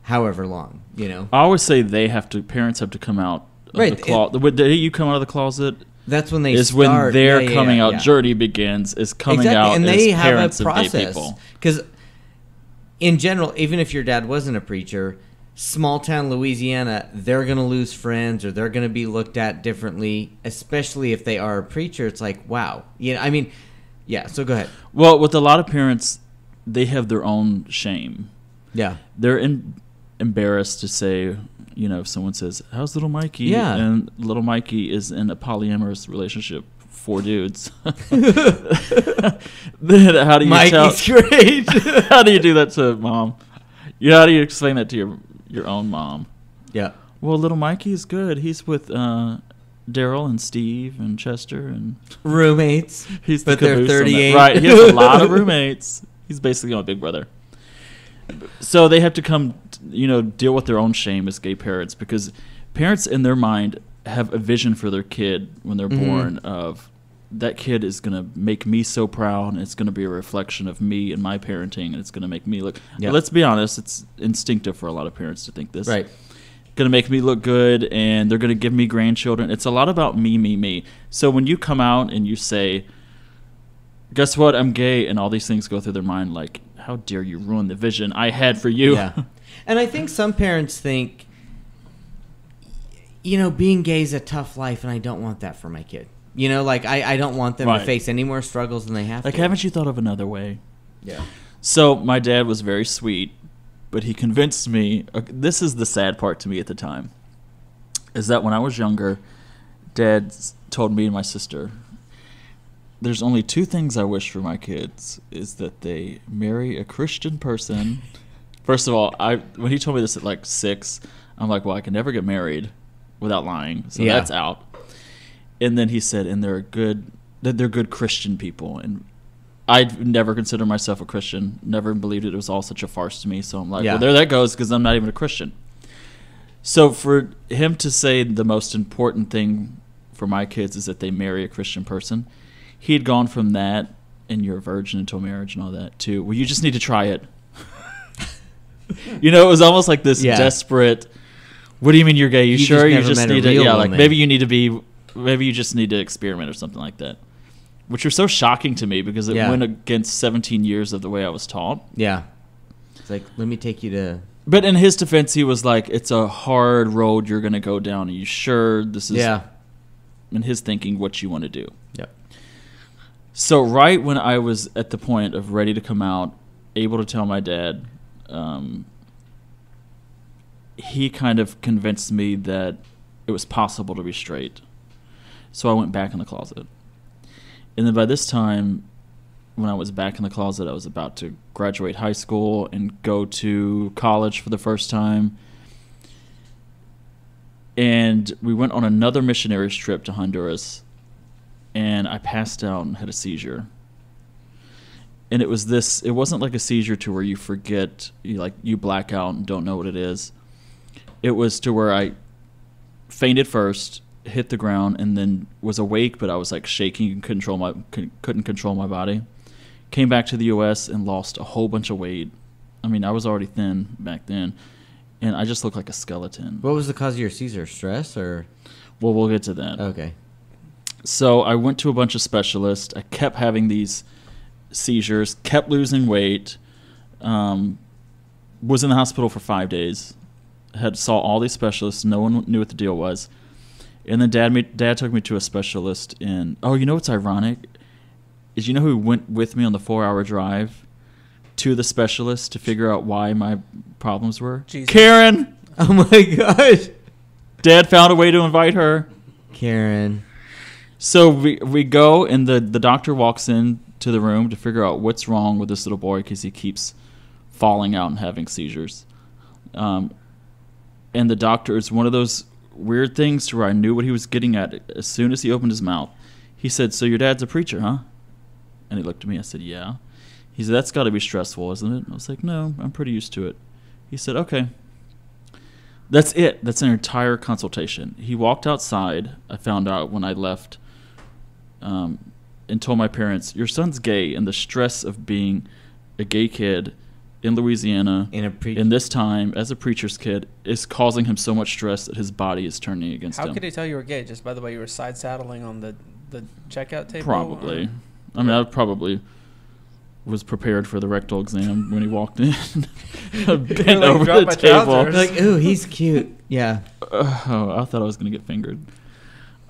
however long, you know? i always say they have to parents have to come out Right, the closet the day you come out of the closet That's when they is start, when their yeah, yeah, coming yeah, out journey begins is coming exactly. out and they have parents a process. people Because in general, even if your dad wasn't a preacher, small town Louisiana, they're going to lose friends or they're going to be looked at differently, especially if they are a preacher. It's like, wow. Yeah, I mean, yeah, so go ahead. well with a lot of parents they have their own shame Yeah. they're in, embarrassed to say, you know, if someone says, "How's little Mikey?" Yeah. and little Mikey is in a polyamorous relationship four dudes. *laughs* *laughs* then how do you tell? Mikey's great. *laughs* how do you do that to mom? You know, how do you explain that to your your own mom? yeah. Well, little Mikey is good. He's with uh, Daryl and Steve and Chester, and Roommates. he's the But they're that. 38. Right, he has a lot of roommates. He's basically my big brother. So they have to come, you know, deal with their own shame as gay parents because parents in their mind have a vision for their kid when they're Mhm. born of that kid is going to make me so proud and it's going to be a reflection of me and my parenting and it's going to make me look Yeah. let's be honest it's instinctive for a lot of parents to think this Right. going to make me look good and they're going to give me grandchildren. It's a lot about me, me, me. So when you come out and you say, guess what, I'm gay, and all these things go through their mind like, how dare you ruin the vision I had for you? Yeah. *laughs* And I think some parents think, you know, being gay is a tough life, and I don't want that for my kid. You know, like I, I don't want them Right. to face any more struggles than they have like, to. haven't you thought of another way? Yeah. So my dad was very sweet, but he convinced me. uh, This is the sad part to me at the time, is that when I was younger, Dad told me and my sister, "There's only two things I wish for my kids: is that they marry a Christian person." First of all, I when he told me this at like six, I'm like, "Well, I can never get married without lying, so Yeah. that's out." And then he said, "And they're good, that they're good Christian people." And I'd never considered myself a Christian. Never believed it. It was all such a farce to me. So I'm like, Yeah. well, there that goes because I'm not even a Christian. So for him to say the most important thing for my kids is that they marry a Christian person, he had gone from that and you're a virgin until marriage and all that to well, you just need to try it. *laughs* you know, it was almost like this Yeah. desperate. What do you mean you're gay? You, You just sure? you just need to, yeah, like maybe you need to be, maybe you just need to experiment or something like that which was so shocking to me because it Yeah. went against 17 years of the way I was taught. Yeah. It's like, let me take you to. But in his defense, he was like, "It's a hard road you're going to go down. Are you sure this is?" Yeah. In his thinking, what you want to do. So right when I was at the point of ready to come out, able to tell my dad, um, he kind of convinced me that it was possible to be straight. So I went back in the closet. And then by this time, when I was back in the closet, I was about to graduate high school and go to college for the first time. And we went on another missionary's trip to Honduras, and I passed out and had a seizure. And it was this, it wasn't like a seizure to where you forget, you like you black out and don't know what it is. It was to where I fainted first, hit the ground, and then was awake, but I was like shaking and control my couldn't control my body. Came back to the U.S. and lost a whole bunch of weight. I mean, I was already thin back then, and I just looked like a skeleton. What was the cause of your seizure? Stress or? Well, we'll get to that. Okay. So I went to a bunch of specialists. I kept having these seizures, kept losing weight. Um, was in the hospital for five days. Had saw all these specialists. No one knew what the deal was. And then dad, me, dad took me to a specialist in. Oh, you know what's ironic? Is you know who went with me on the four-hour drive to the specialist to figure out why my problems were? Jesus. Karen. Oh my *laughs* gosh. Dad found a way to invite her. Karen. So we we go and the the doctor walks in to the room to figure out what's wrong with this little boy because he keeps falling out and having seizures. Um, and the doctor is one of those weird things where I knew what he was getting at as soon as he opened his mouth. He said, "So your dad's a preacher, huh?" And he looked at me. I said, "Yeah." He said, "That's got to be stressful, isn't it?" And I was like, "No, I'm pretty used to it." He said, "Okay." That's it. That's an entire consultation. He walked outside. I found out when I left um, and told my parents, Your son's gay, and the stress of being a gay kid in Louisiana In a pre. in this time as a preacher's kid is causing him so much stress that his body is turning against How him. How could he tell you were gay? Just by the way you were side saddling on the the checkout table. Probably. Or- I mean, I probably was prepared for the rectal exam when he walked in. *laughs* *laughs* Bent like, over the table. trousers." like, ooh, he's cute. Yeah. *laughs* Oh, I thought I was going to get fingered.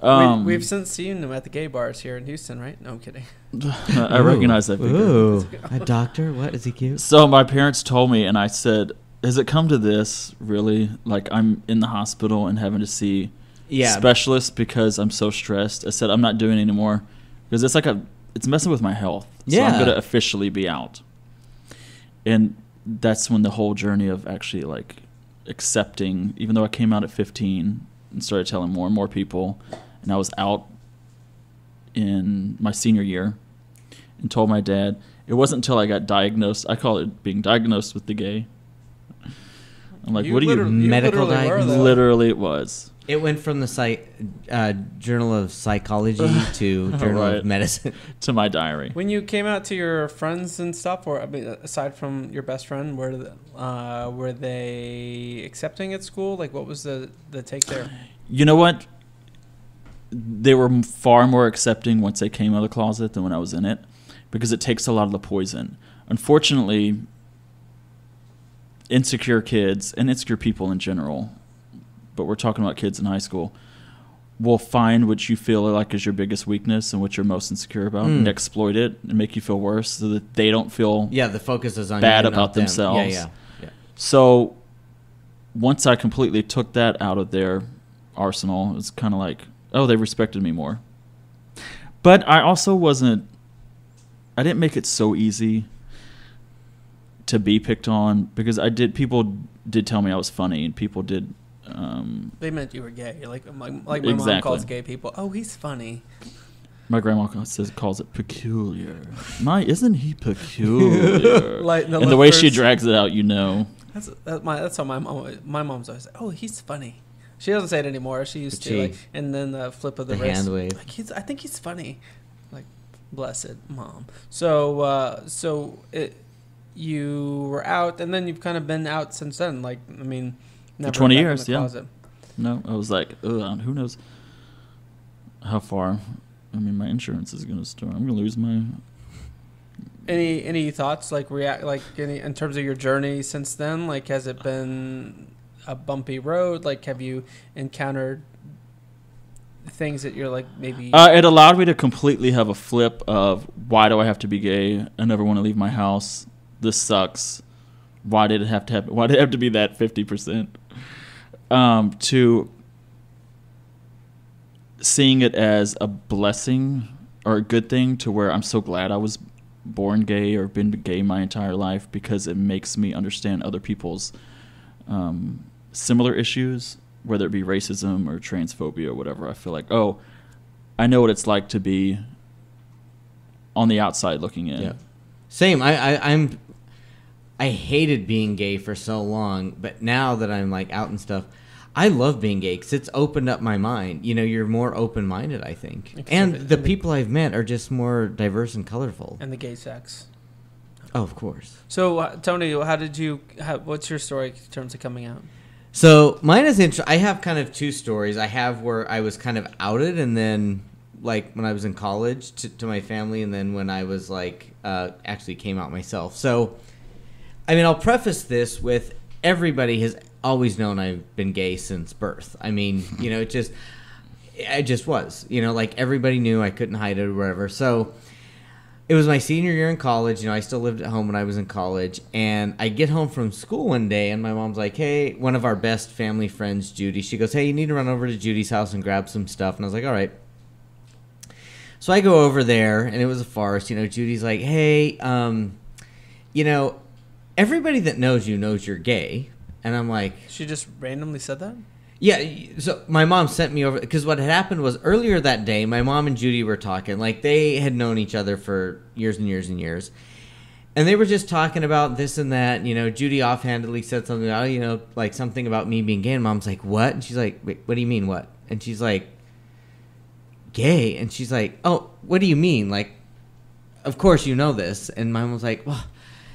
We, Um, we've since seen them at the gay bars here in Houston, right? No, I'm kidding. *laughs* I recognize that figure. Ooh. A doctor? What? Is he cute? So my parents told me, and I said, "Has it come to this? Really? Like I'm in the hospital and having to see Yeah. specialists because I'm so stressed." I said, "I'm not doing it anymore. because it's like a it's messing with my health. So Yeah. I'm gonna officially be out, and that's when the whole journey of actually like accepting, even though I came out at 15 and started telling more and more people, and I was out in my senior year and told my dad. It wasn't until I got diagnosed. I call it being diagnosed with the gay. I'm like, You what do you? medical diagnosis? Literally, it was. It went from the site, uh, Journal of Psychology *laughs* to Journal Right. of Medicine. *laughs* to my diary. When you came out to your friends and stuff, or I mean, aside from your best friend, were the, uh, were they accepting at school? Like, what was the the take there? You know what? They were far more accepting once they came out of the closet than when I was in it, because it takes a lot of the poison. Unfortunately, insecure kids and insecure people in general, but we're talking about kids in high school, will find what you feel like is your biggest weakness and what you're most insecure about, Mm. and exploit it and make you feel worse, so that they don't feel Yeah, the focus is on Bad about them. themselves. Yeah, yeah. yeah. So once I completely took that out of their arsenal, it's kind of like, oh, they respected me more. But I also wasn't. I didn't make it so easy to be picked on because I did. People did tell me I was funny, and people did. Um, They meant you were gay. Like, my, like my mom calls gay people. Oh, he's funny. my grandma says calls it peculiar. My isn't he peculiar? *laughs* Like the and the way she drags it out, you know. That's that's my that's how my mom my mom's always like, oh he's funny. She doesn't say it anymore. She used But to she- like, and then the flip of the, The wrist. hand wave. Like he's I think he's funny. Like blessed mom. So uh, so it you were out, and then you've kind of been out since then. Like I mean, never 20 years, yeah. closet. No, I was like, Ugh, who knows how far. I mean, my insurance is going to start. I'm going to lose my. Any any thoughts like react like any in terms of your journey since then? Like has it been a bumpy road? Like have you encountered things that you're like maybe Uh, it allowed me to completely have a flip of why do I have to be gay? I never want to leave my house. This sucks. Why did it have to happen? Why did it have to be that fifty percent? Um, to seeing it as a blessing or a good thing to where I'm so glad I was born gay or been gay my entire life because it makes me understand other people's um, similar issues, whether it be racism or transphobia or whatever. I feel like, oh, I know what it's like to be on the outside looking in. Yeah. Same. I, I I'm I hated being gay for so long, but now that I'm like out and stuff, I love being gay because it's opened up my mind. You know, you're more open minded. I think, Except and it- the and the- people I've met are just more diverse and colorful. and the gay sex. Oh, of course. So uh, Tony, how did you? How, what's your story in terms of coming out? So mine is interesting. I have kind of two stories. I have where I was kind of outed, and then like when I was in college to, to my family, and then when I was like uh, actually came out myself. So, I mean, I'll preface this with everybody has always known I've been gay since birth. I mean, *laughs* you know, it just I just was. You know, like everybody knew I couldn't hide it or whatever. So it was my senior year in college. You know, I still lived at home when I was in college. And I get home from school one day, and my mom's like, hey, one of our best family friends, Judy, she goes, hey, you need to run over to Judy's house and grab some stuff. And I was like, all right. So I go over there, and it was a farce. You know, Judy's like, hey, um, you know, everybody that knows you knows you're gay. And I'm like, She just randomly said that. yeah, so my mom sent me over because what had happened was earlier that day, my mom and Judy were talking. Like they had known each other for years and years and years, and they were just talking about this and that. You know, Judy offhandedly said something about you know like something about me being gay, and mom's like, "What?" And she's like, Wait, "What do you mean what?" And she's like, "Gay," and she's like, "Oh, what do you mean?" Like, of course you know this, and mom was like, "Well,"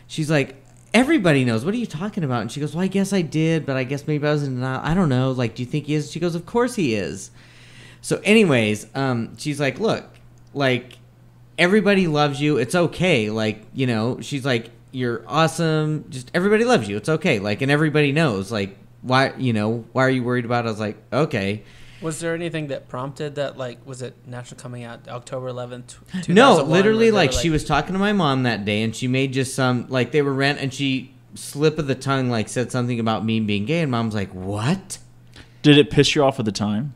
she's like. Everybody knows. What are you talking about? And she goes, "Well, I guess I did, but I guess maybe I was in denial. I don't know. Like, do you think he is?" She goes, "Of course he is." So, anyways, um, she's like, "Look, like, everybody loves you. It's okay. Like, you know, she's like, you're awesome. Just everybody loves you. It's okay. Like, and everybody knows. Like, why, you know, why are you worried about?" It? I was like, "Okay." Was there anything that prompted that? Like, was it National Coming Out October 11th? No, literally, where they like, she was talking to my mom that day, and she made just some like they were rent, and she slip of the tongue like said something about me being gay, and mom's like, "What?" Did it piss you off at the time?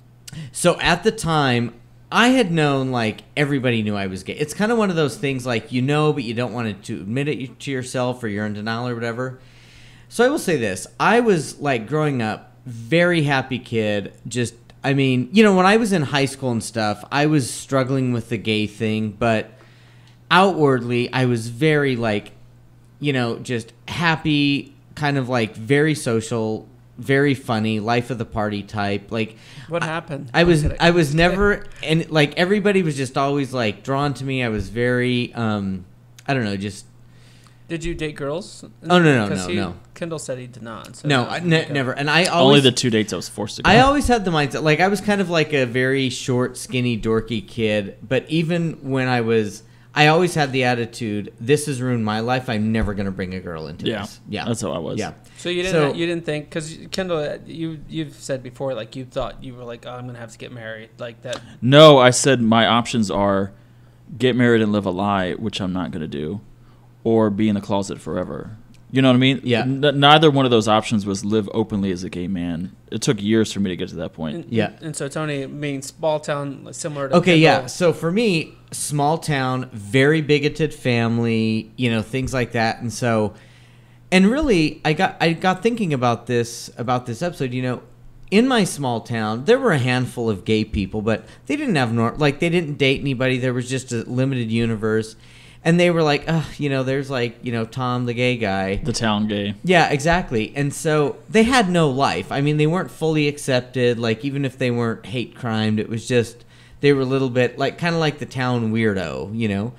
So at the time, I had known like everybody knew I was gay. It's kind of one of those things like you know, but you don't want to admit it to yourself or you're in denial or whatever. So I will say this: I was like growing up, very happy kid. Just, I mean, you know, when I was in high school and stuff, I was struggling with the gay thing, but outwardly, I was very like, you know, just happy, kind of like very social, very funny, life of the party type. Like, What happened? I was Okay. I was never and like everybody was just always like drawn to me. I was very um I don't know, just Did you date girls? Oh, no, no, 'Cause no, he- no. Kendall said he did not. So no, no, I, ne- never. And I Only the two dates I was forced to go. I always had the mindset like I was kind of like a very short, skinny, dorky kid, but even when I was I always had the attitude, this has ruined my life. I'm never going to bring a girl into yeah, this. Yeah. that's how I was. yeah. So you didn't So- you didn't think because Kendall you you've said before like you thought you were like oh, I'm gonna have to get married like that. No, I said my options are get married and live a lie, which I'm not going to do, or be in the closet forever. You know what I mean? Yeah. N- neither one of those options was live openly as a gay man. It took years for me to get to that point. And, Yeah. And so Tony means small town similar to Okay, yeah. So for me, small town, very bigoted family, you know, things like that. And so and really I got I got thinking about this about this episode, you know, in my small town, there were a handful of gay people, but they didn't have nor- like they didn't date anybody. There was just a limited universe. And they were like, "Ugh, you know, there's like, you know, Tom the gay guy." The town gay. Yeah, exactly. And so they had no life. I mean, they weren't fully accepted. Like, even if they weren't hate crimed, it was just they were a little bit like kind of like the town weirdo, you know.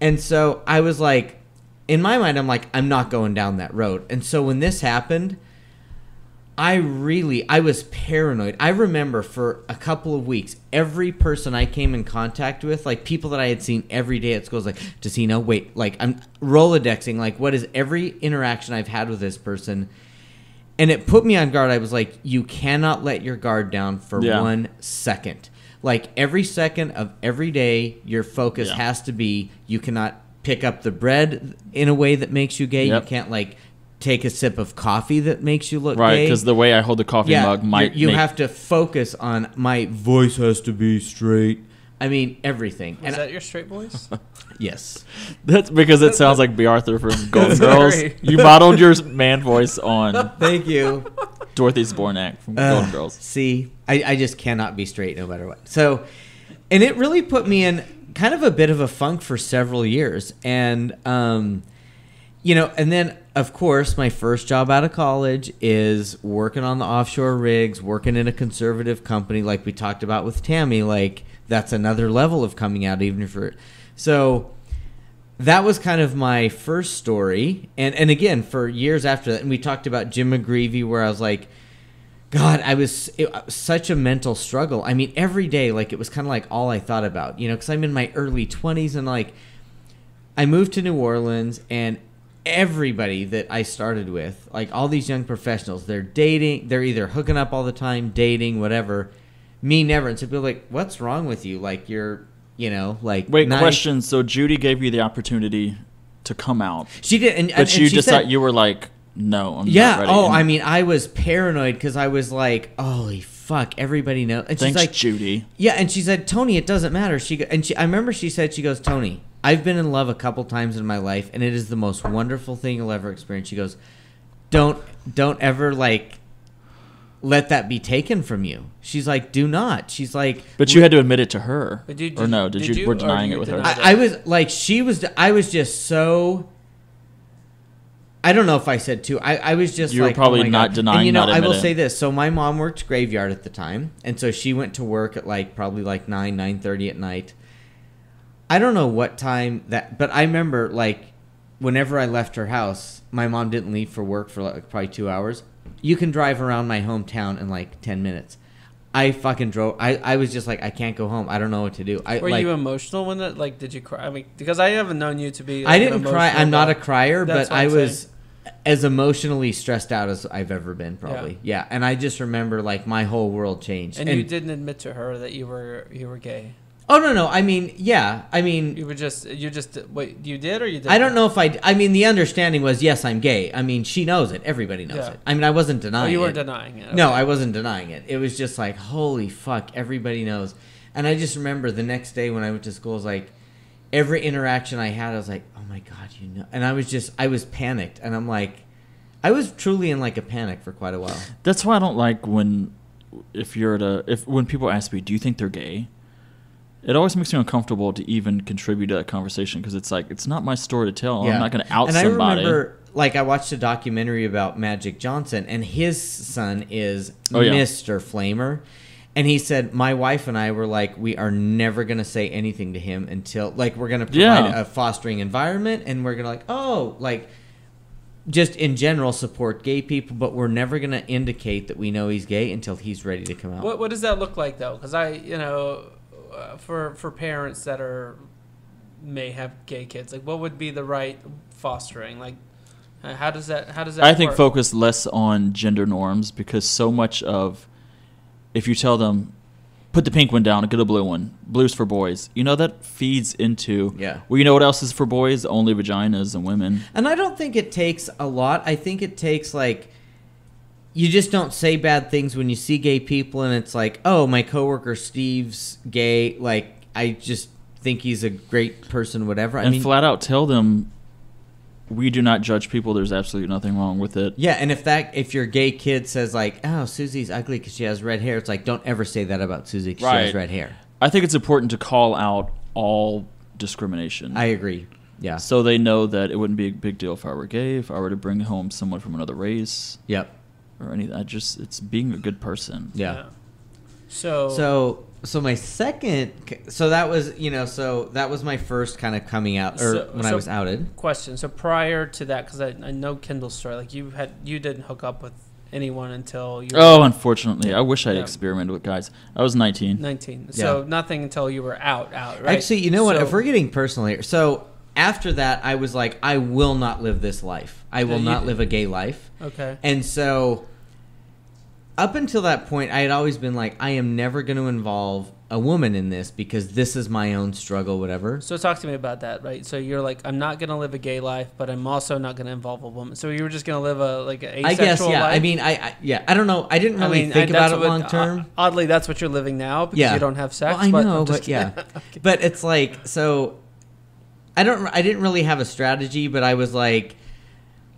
And so I was like, in my mind, I'm like, I'm not going down that road. And so when this happened, I really I was paranoid. I remember for a couple of weeks, every person I came in contact with, like people that I had seen every day at school, was like, does he know? Wait, like I'm rolodexing, like what is every interaction I've had with this person? And it put me on guard. I was like, you cannot let your guard down for Yeah. one second. Like every second of every day, your focus Yeah. has to be you cannot pick up the bread in a way that makes you gay. Yep. You can't like take a sip of coffee that makes you look Right, because the way I hold the coffee mug might you, you make, have to focus on my voice has to be straight. I mean everything. Is and that your straight voice? *laughs* yes, That's because it sounds like Bea Arthur from *laughs* Golden Girls. You modeled your man voice on thank you. Dorothy Zbornak from Uh, Golden Girls. See, I, I just cannot be straight no matter what. So, and it really put me in kind of a bit of a funk for several years, and um, you know, and then of course my first job out of college is working on the offshore rigs, working in a conservative company, like we talked about with Tammi. Like that's another level of coming out, even for so that was kind of my first story and and again for years after that and we talked about jim mcgreevey where i was like god i was it was such a mental struggle i mean every day like it was kind of like all i thought about you know because i'm in my early 20s and like i moved to new orleans and everybody that i started with like all these young professionals they're dating they're either hooking up all the time dating whatever me never and so people are like what's wrong with you like you're you know like Wait, nice- question. So Judy gave you the opportunity to come out, she did and, but and, you she just said, thought you were like, no, I'm Yeah. not ready. Oh, And I mean, I was paranoid because I was like, "Holy fuck!" Everybody knows. And she's thanks, like, Judy. "Yeah," and she said, "Tony, it doesn't matter." She go- and she, I remember she said, "She goes, Tony, I've been in love a couple times in my life, and it is the most wonderful thing you'll ever experience." She goes, "Don't, don't ever like." Let that be taken from you. She's like, do not. She's like, But you had to admit it to her, But did- or no? Did, did you? you, We're denying you it with her. I, I was like, she was. I was just so. I don't know if I said too. I, I was just You were like, oh probably oh my not God. denying, And you know, not I will say this. So my mom worked graveyard at the time, and so she went to work at like probably like nine nine thirty at night. I don't know what time that, but I remember like whenever I left her house, my mom didn't leave for work for like probably two hours. You can drive around my hometown in like ten minutes. I fucking drove. I, I was just like, I can't go home. I don't know what to do. I Were like, you emotional when that? Like, did you cry? I mean, because I haven't known you to be. I like, an didn't cry. I'm not a crier, but I I'm was as emotionally stressed out as I've ever been, probably. Yeah. And I just remember like my whole world changed. And, you didn't admit to her that you were you were gay. Oh no, no. I mean, yeah. I mean, You were just you just wait. You did or you didn't? I don't know if I. I mean, the understanding was yes, I'm gay. I mean, she knows it. Everybody knows Yeah. it. I mean, I wasn't Oh, denying you weren't denying it. No, Okay. I wasn't denying it. It was just like, holy fuck, everybody knows. And I just remember the next day when I went to school, it was like every interaction I had, I was like, oh my God, you know. And I was just, I was panicked. And I'm like, I was truly in like a panic for quite a while. That's why I don't like when if you're at a if when people ask me, "Do you think they're gay?" It always makes me uncomfortable to even contribute to that conversation because it's like it's not my story to tell. I'm not going to out and somebody. I remember, like, I watched a documentary about Magic Johnson, and his son is Oh, yeah. Mr. Flamer. And he said, My wife and I were like, we are never going to say anything to him until, like, we're going to provide Yeah. a fostering environment, and we're going to, like, oh, like, just in general support gay people, but we're never going to indicate that we know he's gay until he's ready to come out. What what does that look like though? Because I you know, uh, for for parents that are may have gay kids, like what would be the right fostering? Like, uh, how does that how does that? I think focus less on gender norms because so much of if you tell them put the pink one down and get a blue one, blues for boys, you know that feeds into Yeah. Well, you know what else is for boys? Only vaginas and women. And I don't think it takes a lot. I think it takes like you just don't say bad things when you see gay people and it's like, "Oh, my coworker Steve's gay." Like I just think he's a great person whatever. I and mean, flat out tell them we do not judge people. There's absolutely nothing wrong with it. yeah, and if that if your gay kid says like, "Oh, Susie's ugly cuz she has red hair." It's like, "Don't ever say that about Susie cuz she has red hair." I think it's important to call out all discrimination. I agree. Yeah. so they know that it wouldn't be a big deal if I were gay, if I were to bring home someone from another race Yep. Or anything. I just it's being a good person. Yeah. So So so my second so that was, you know, so that was my first kind of coming out or So- when I was outed. question. So prior to that, because I, I know Kendall's story, like you had you didn't hook up with anyone until you were Oh, unfortunately, I wish I'd Yeah. experimented with guys. I was 19. 19. So Yeah. nothing until you were out out right. Actually, you know what? If we're getting personal here, so after that, I was like, I will not live this life. I will Yeah, not live a gay life. okay. And so, up until that point, I had always been like, I am never going to involve a woman in this because this is my own struggle, whatever. So talk to me about that, right? So you're like, I'm not gonna live a gay life, but I'm also not gonna involve a woman. So you were just gonna live a like an I guess, yeah. life. I mean, I, I yeah, I don't know. I didn't I really mean, think I- about it long term. uh, Oddly, that's what you're living now because Yeah. you don't have sex. Well, I but know, but yeah. Okay. *laughs* But it's like so. I don't. I didn't really have a strategy, but I was like,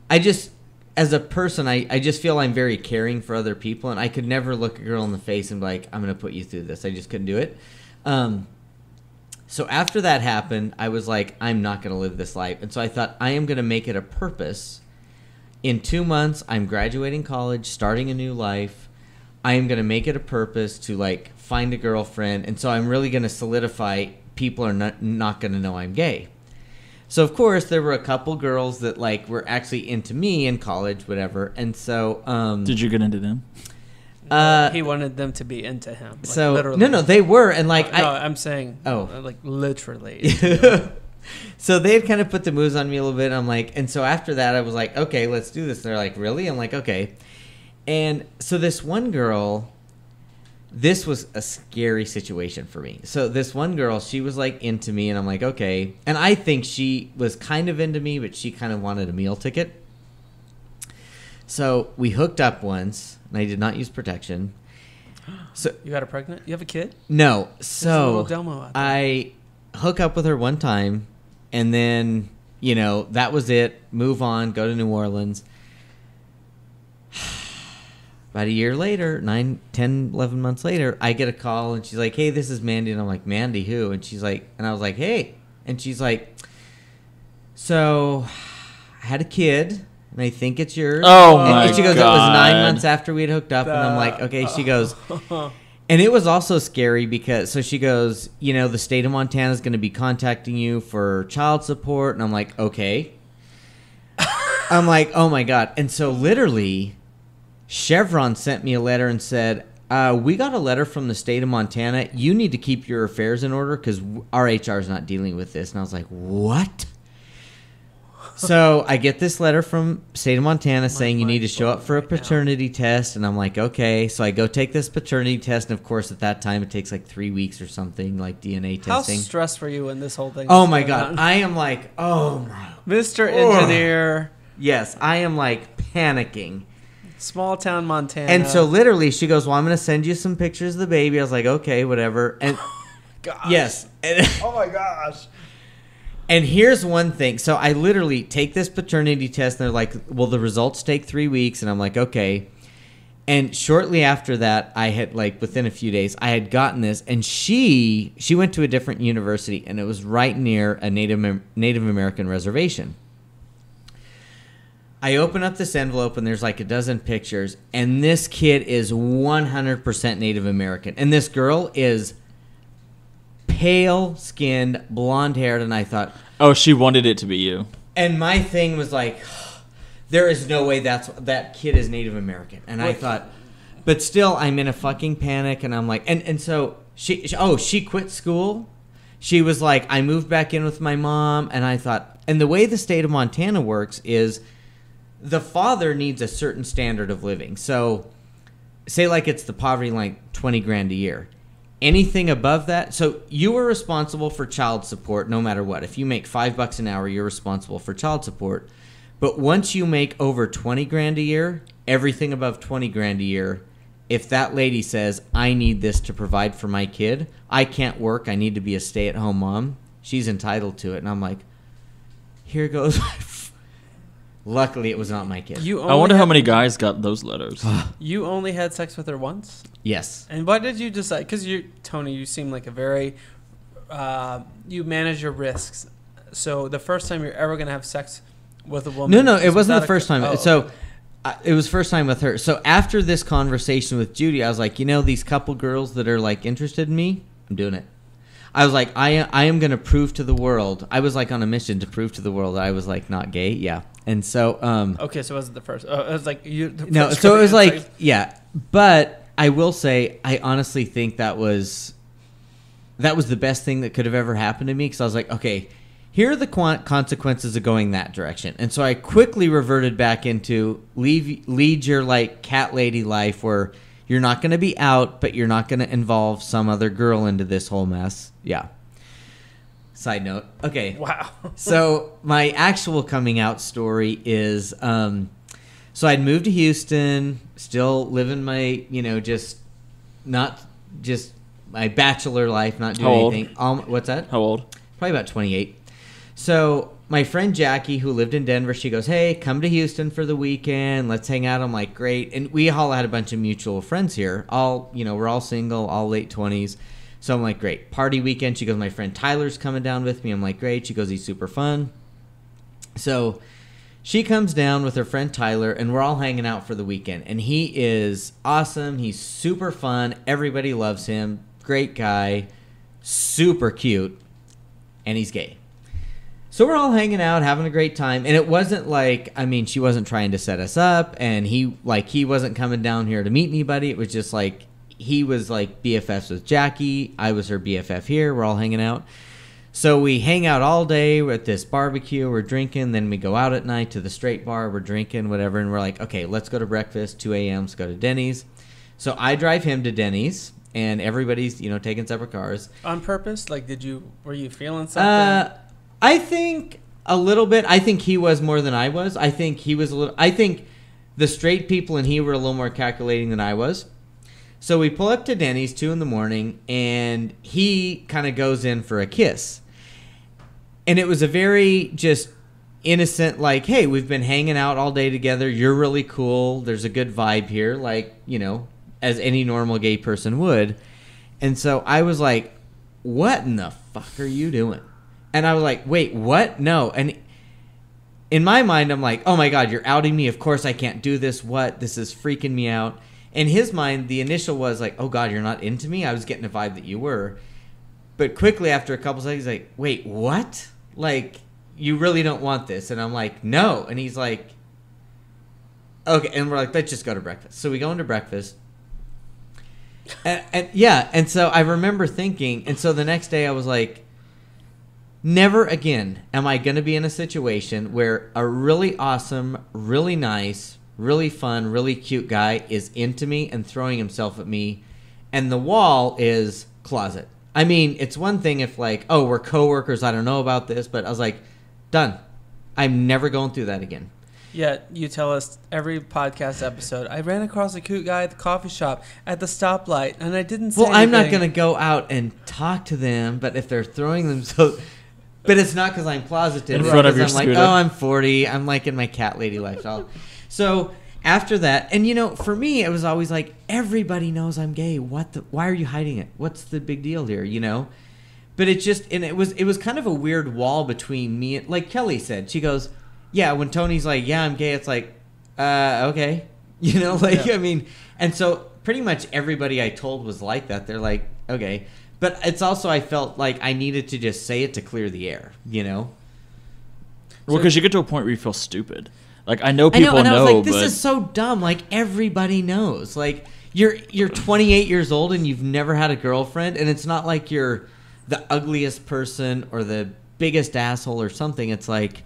I just as a person, I I just feel I'm very caring for other people, and I could never look a girl in the face and be like, I'm gonna put you through this. I just couldn't do it. Um. So after that happened, I was like, I'm not gonna live this life, and so I thought I am gonna make it a purpose. In two months, I'm graduating college, starting a new life. I am to make it a purpose to like find a girlfriend, and so I'm really to solidify people are not not to know I'm gay. So of course there were a couple girls that like were actually into me in college, whatever, and so um, Did you get into them? uh, he wanted them to be into him. Like, so literally. no, no, they were, and like no, I, I'm saying. Oh. uh, like literally. *laughs* so they had kind of put the moves on me a little bit. I'm like, and so after that, I was like, okay, let's do this. They're like, really? I'm like, okay. And so this one girl, this was a scary situation for me. So this one girl, she was like into me, and I'm like, okay. And I think she was kind of into me, but she kind of wanted a meal ticket. So we hooked up once, and I did not use protection. *gasps* So you got her pregnant? You have a kid? no, so. I hook up with her one time, and then you know that was it. Move on, go to New Orleans. About a year later, nine, 10, 11 months later, I get a call and she's like, "Hey, this is Mandy," and I'm like, "Mandy, who?" And she's like, and I was like, "Hey," and she's like, "So, I had a kid." And I think it's yours. Oh and my she goes, "It was nine months after we'd hooked up," and I'm like, "Okay." She *laughs* goes, and it was also scary because so she goes, you know, the state of Montana is going to be contacting you for child support, and I'm like, okay. I'm like, oh my god, and so literally, Chevron sent me a letter and said, uh, we got a letter from the state of Montana. You need to keep your affairs in order because our HR is not dealing with this. And I was like, what? So I get this letter from state of Montana saying you need to show up for a right paternity test, and I'm like, okay. So I go take this paternity test, and of course, at that time, it takes like three weeks or something, like DNA How testing. stressed were you when this whole thing? Oh my god, on? I am like, oh my, Mr. Engineer, yes, I am like panicking. Small town Montana. And so literally, she goes, "Well, I'm going to send you some pictures of the baby." I was like, "Okay, whatever." And *laughs* gosh. Yes. And, *laughs* Oh my gosh. and here's one thing. So I literally take this paternity test, and they're like, "Well, the results take three weeks," and I'm like, "Okay." And shortly after that, I had like within a few days, I had gotten this, and she she went to a different university, and it was right near a Native Native American reservation. I open up this envelope and there's like a dozen pictures, and this kid is 100% Native American, and this girl is pale skinned, blonde haired, and I thought, Oh, she wanted it to be you. and my thing was like, there is no way that's that kid is Native American, and I thought, but still, I'm in a fucking panic, and I'm like, and and so she, she- oh, she quit school. She was like, I moved back in with my mom, and I thought, and the way the state of Montana works is, the father needs a certain standard of living. So, say like it's the poverty line, twenty grand a year. Anything above that, so you are responsible for child support no matter what. If you make five bucks an hour, you're responsible for child support. But once you make over 20 grand a year, everything above 20 grand a year, if that lady says, I need this to provide for my kid, I can't work, I need to be a stay at home mom, she's entitled to it. And I'm like, here goes. *laughs* Luckily, it was not my kid. You. I wonder how many guys got those letters. *sighs* You only had sex with her once, yes. and why did you decide? Because you, Tony, you seem like a very, uh, you manage your risks. So the first time you're ever gonna have sex with a woman. No, no, it wasn't the first time. oh, so okay. uh, it was first time with her. So after this conversation with Judy, I was like, you know, these couple girls that are like interested in me, I'm doing it. I was like, I I am gonna prove to the world. I was like on a mission to prove to the world that I was like not gay. Yeah, and so um Okay, so it wasn't the first. Oh, it was like you. the no, so it was girl you had like yeah, but I will say I honestly think that was that was the best thing that could have ever happened to me because I was like, okay, here are the consequences of going that direction, and so I quickly reverted back into leave lead your like cat lady life where you're not going to be out, but you're not going to involve some other girl into this whole mess. Yeah. Side note. Okay Wow. *laughs* so my actual coming out story is um, so I'd moved to Houston, still living my you know just not just my bachelor life, not doing How old? anything. Um, what's that? How old? Probably about twenty eight. So my friend Jackie, who lived in Denver, she goes, "Hey, come to Houston for the weekend. Let's hang out." I'm like, "Great!" And we all had a bunch of mutual friends here. All you know, we're all single, all late twenties. So I'm like, "Great, party weekend." She goes, "My friend Tyler's coming down with me." I'm like, "Great." She goes, "He's super fun." So she comes down with her friend Tyler, and we're all hanging out for the weekend. And he is awesome. He's super fun. Everybody loves him. Great guy. Super cute. And he's gay. So we're all hanging out, having a great time. And it wasn't like, I mean, she wasn't trying to set us up. And he, like, he wasn't coming down here to meet anybody. It was just like, he was like BFFs with Jackie. I was her BFF here. We're all hanging out. So we hang out all day. At this barbecue. We're drinking. Then we go out at night to the straight bar. We're drinking, whatever. And we're like, okay, let's go to breakfast. 2 a.m. Let's go to Denny's. So I drive him to Denny's, and everybody's you know taking separate cars. On purpose? Like, did you? Were you feeling something? Uh, I think a little bit. I think he was more than I was. I think he was a little. I think the straight people and he were a little more calculating than I was. So we pull up to Denny's two in the morning, and he kind of goes in for a kiss, and it was a very just innocent like hey we've been hanging out all day together. You're really cool. There's a good vibe here like you know as any normal gay person would. And so i was like what in the fuck are you doing? And i was like wait what? No. And in my mind i'm like oh my god you're outing me. Of course i can't do this. What? This is freaking me out in his mind the initial was like oh god you're not into me i was getting a vibe that you were but quickly after a couple seconds, he's like, wait, what? Like, you really don't want this? And I'm like, no. And he's like, okay. And we're like, let's just go to breakfast. So we go into breakfast. And, and yeah, and so I remember thinking, and so the next day I was like, never again am I going to be in a situation where a really awesome, really nice, really fun, really cute guy is into me and throwing himself at me, and the wall is closet. I mean, it's one thing if like, oh, we're coworkers, I don't know about this, but I was like, done. I'm never going through that again. Yet you tell us every podcast episode. I ran across a cute guy at the coffee shop at the stoplight, and I didn't. Say Well, I'm not going to go out and talk to them, but if they're throwing them so. But it's not because I'm closeted. In front of because your I'm like, scooter. oh, I'm 40. I'm like in my cat lady lifestyle. So after that, and you know, for me, it was always like, everybody knows I'm gay. What the? Why are you hiding it? What's the big deal here? You know. But it just and it was it was kind of a weird wall between me and like Kelly said. She goes, yeah. When Tony's like, yeah, I'm gay. It's like, uh, okay. *laughs* You know, like Yeah. I mean, and so pretty much everybody I told was like that. They're like, okay. But it's also I felt like I needed to just say it to clear the air, you know. Well, because you get to a point where you feel stupid. Like I know I people know, and I was like, this but is so dumb. Like everybody knows. Like you're you're 28 years old and you've never had a girlfriend, and it's not like you're the ugliest person or the biggest asshole or something. It's like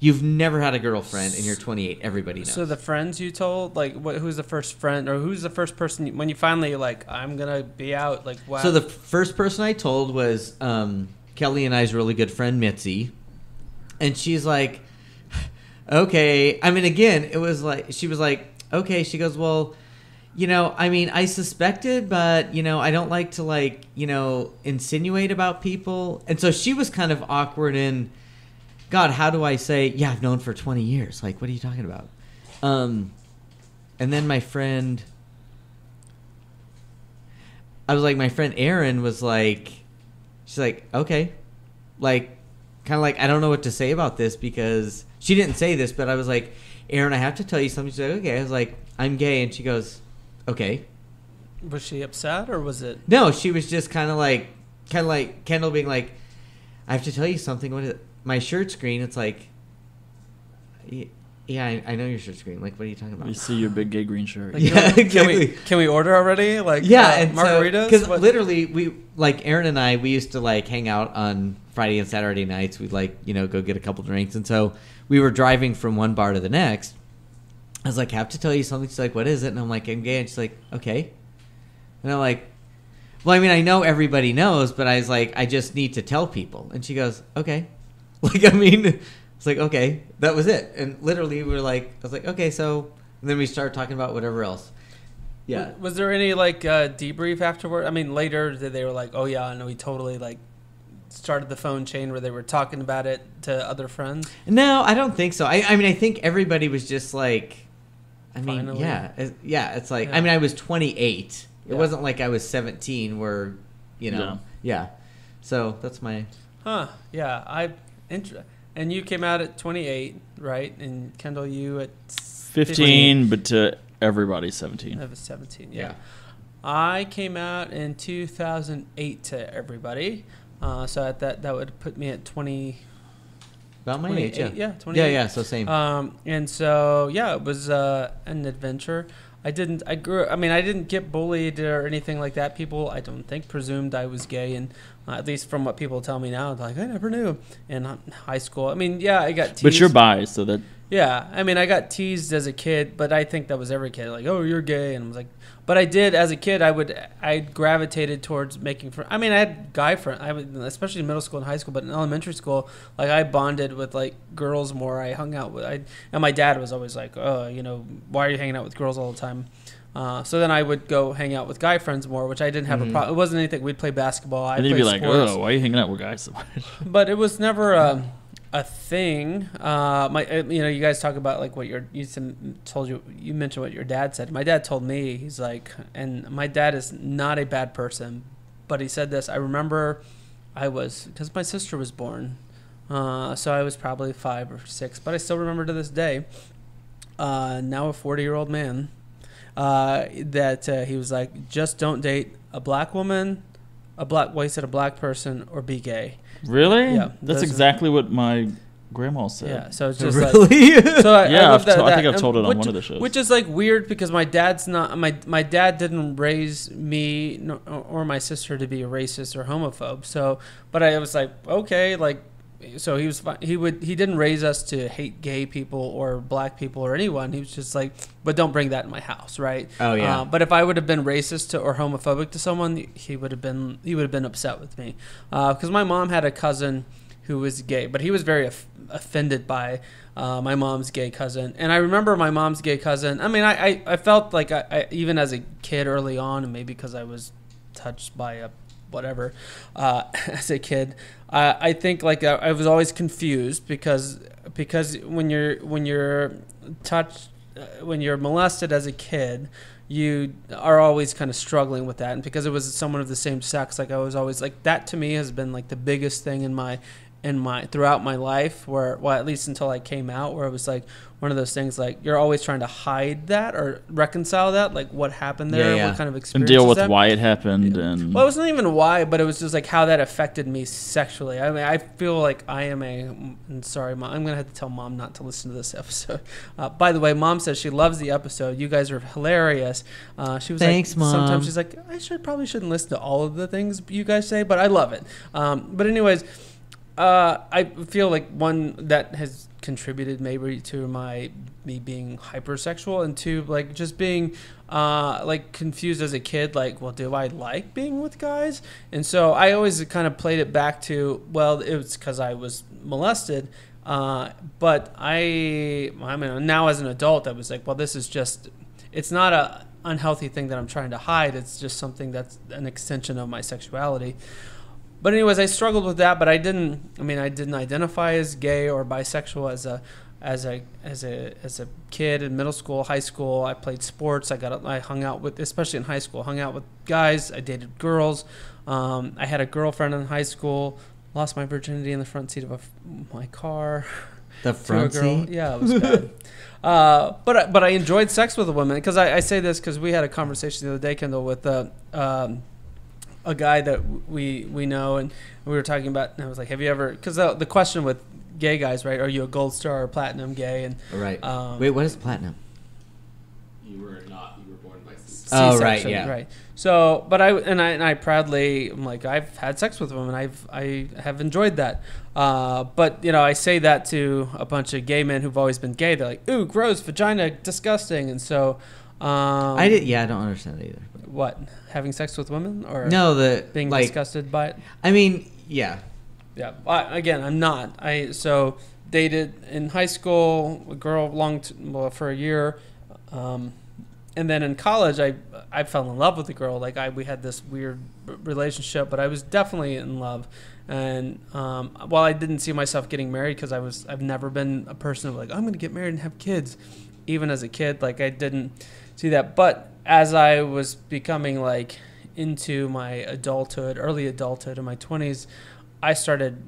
you've never had a girlfriend and you're 28. Everybody knows. So the friends you told, like, what, who's the first friend, or who's the first person you, when you finally like, I'm gonna be out, like, wow. So the first person I told was um, Kelly and I's really good friend Mitzi, and she's like, "Okay." I mean, again, it was like she was like, "Okay." She goes, "Well, you know, I mean, I suspected, but you know, I don't like to like, you know, insinuate about people." And so she was kind of awkward in, God, how do I say? Yeah, I've known for twenty years. Like, what are you talking about? Um, and then my friend. I was like, my friend Erin was like, she's like, okay, like, kind of like, I don't know what to say about this because she didn't say this, but I was like, Erin, I have to tell you something. She's like, okay. I was like, I'm gay, and she goes, okay. was she upset, or was it? No, she was just kind of like, kind of like Kendall being like, I have to tell you something. What is it? My shirt screen? It's like, yeah, I, I know your shirt screen. Like, what are you talking about? you see your big gay green shirt. Like, Yeah, can we- Can exactly. we, can we order already? Like, yeah, uh, and margaritas. because What- literally we like Erin and I we used to like hang out on Friday and Saturday nights. We'd like you know go get a couple drinks, and so we were driving from one bar to the next. I was like, have to tell you something. She's like, what is it? And I'm like, I'm gay. And she's like, okay. And I'm like, well, I mean, I know everybody knows, but I was like, I just need to tell people. And she goes, okay. *laughs* Like, I mean, it's like, okay, that was it. And literally, we were like, I was like, okay, so. And then we started talking about whatever else. Yeah. Was there any like uh, debrief afterward? I mean, later did they were like, "Oh yeah, no, we totally like started the phone chain where they were talking about it to other friends." No, I don't think so. I, I mean, I think everybody was just like, I mean, Finally. yeah, it- yeah. It's like, Yeah. I mean, I was 28. It Yeah. wasn't like I was 17, where, you know, yeah. So that's my. Huh? Yeah, I. Inter- and you came out at 28, right? And Kendall, you at 15, but to everybody 17. I was 17. Yeah. I came out in 2008 to everybody. Uh, so at that that would put me at 20. About my age, 28, yeah. yeah, Yeah, 28. yeah. So same. Um, and so yeah, it was uh, an adventure. I didn't. I grew. I mean, I didn't get bullied or anything like that. People, I don't think, presumed I was gay, and uh, at least from what people tell me now, like I never knew in high school. I mean, yeah, I got teased. But you're bi, so that Yeah, I mean, I got teased as a kid, but I think that was every kid. Like, oh, you're gay, and I was like, but I did as a kid. I would, I gravitated towards making friends. I mean, I had guy friends. I would, especially in middle school and high school, but in elementary school, like I bonded with like girls more. I hung out with, I, and my dad was always like, oh, you know, why are you hanging out with girls all the time? Uh, so then I would go hang out with guy friends more, which I didn't have Mhm. a problem. It wasn't anything. We'd play basketball. I and then you'd be like, sports oh, why are you hanging out with guys so much? but it was never a, a thing. Uh, my, uh, you know, you guys talk about like what your you told you. You mentioned what your dad said. My dad told me he's like, and my dad is not a bad person, but he said this. I remember, I was because my sister was born, uh, so I was probably five or six, but I still remember to this day. Uh, now a forty-year-old man, uh, that uh, he was like, just don't date a black woman, a black. Well, he said a black person or be gay. Really? Yeah, That's those are- exactly what my grandma said. Yeah, so it's *laughs* just like really? so. I, Yeah, I, I've lived that, to- I think I've told it on which, one of the shows. Which is like weird because my dad's not my my dad didn't raise me nor, or my sister to be a racist or homophobe. So, but I was like, okay, like, so he was. He would he didn't raise us to hate gay people or black people or anyone. He was just like, but don't bring that in my house, right? Oh, yeah. Uh, but if I would have been racist to, or homophobic to someone, he would have been he would have been upset with me because my mom had a cousin who was gay, but he was very off- offended by uh, my mom's gay cousin. And I remember my mom's gay cousin. I mean, I, I, I felt like I, I, even as a kid early on, and maybe because I was touched by a whatever uh, *laughs* as a kid, uh, I think like I, I was always confused because because when you're when you're touched uh, when you're molested as a kid you are always kind of struggling with that. And because it was someone of the same sex like i was always like that to me has been like the biggest thing in my in my throughout my life where well at least until i came out where it was like one of those things like you're always trying to hide that or reconcile that like what happened there Yeah, yeah. what kind of experience and deal with that? why it happened and Well, it wasn't even why, but it was just like how that affected me sexually. I mean, I feel like I am a. and Sorry, mom. I'm gonna have to tell mom not to listen to this *laughs* episode. Uh, by the way, mom says she loves the episode. You guys are hilarious. Uh, she was Thanks, like, Mom. Sometimes she's like, I should probably shouldn't listen to all of the things you guys say, but I love it. Um, but anyways, uh, I feel like one that has contributed maybe to my me being hypersexual and two like just being uh, like confused as a kid like well do i like being with guys? And so i always kind of played it back to well it was because i was molested uh, but i i mean now as an adult i was like well this is just it's not a unhealthy thing that i'm trying to hide. It's just something that's an extension of my sexuality but anyways, I struggled with that, but I didn't. I mean, I didn't identify as gay or bisexual as a as a as a as a kid in middle school, high school. I played sports. I got I hung out with, especially in high school, hung out with guys. I dated girls. Um, I had a girlfriend in high school. Lost my virginity in the front seat of a f my car. *laughs* The *laughs* front seat. Yeah, it was bad. *laughs* uh, but I- but I enjoyed sex with a woman because I, I say this because we had a conversation the other day, Kendall, with uh, um, a guy that we we know, and we were talking about. And I was like, "Have you ever?" Because the, the question with gay guys, right? Are you a gold star or platinum gay? And Right. um, Wait, what is platinum? You were not. You were born by C. Oh, right, C-section, yeah. right. So, but I and I and I proudly, I'm like, I've had sex with women. I've I have enjoyed that. Uh, but you know, I say that to a bunch of gay men who've always been gay. They're like, ooh, gross, vagina, disgusting. And so, um, I did. Yeah, I don't understand that either. what having sex with women or No, the being like. disgusted by it. I mean, yeah. Yeah. I, again, I'm not. I so dated in high school a girl long t- well, for a year, um, and then in college I I fell in love with a girl. Like I we had this weird relationship, but I was definitely in love. And um, while I didn't see myself getting married because I was I've never been a person of like I'm gonna get married and have kids, even as a kid. Like I didn't see that. But as I was becoming like into my adulthood, early adulthood in my 20s, I started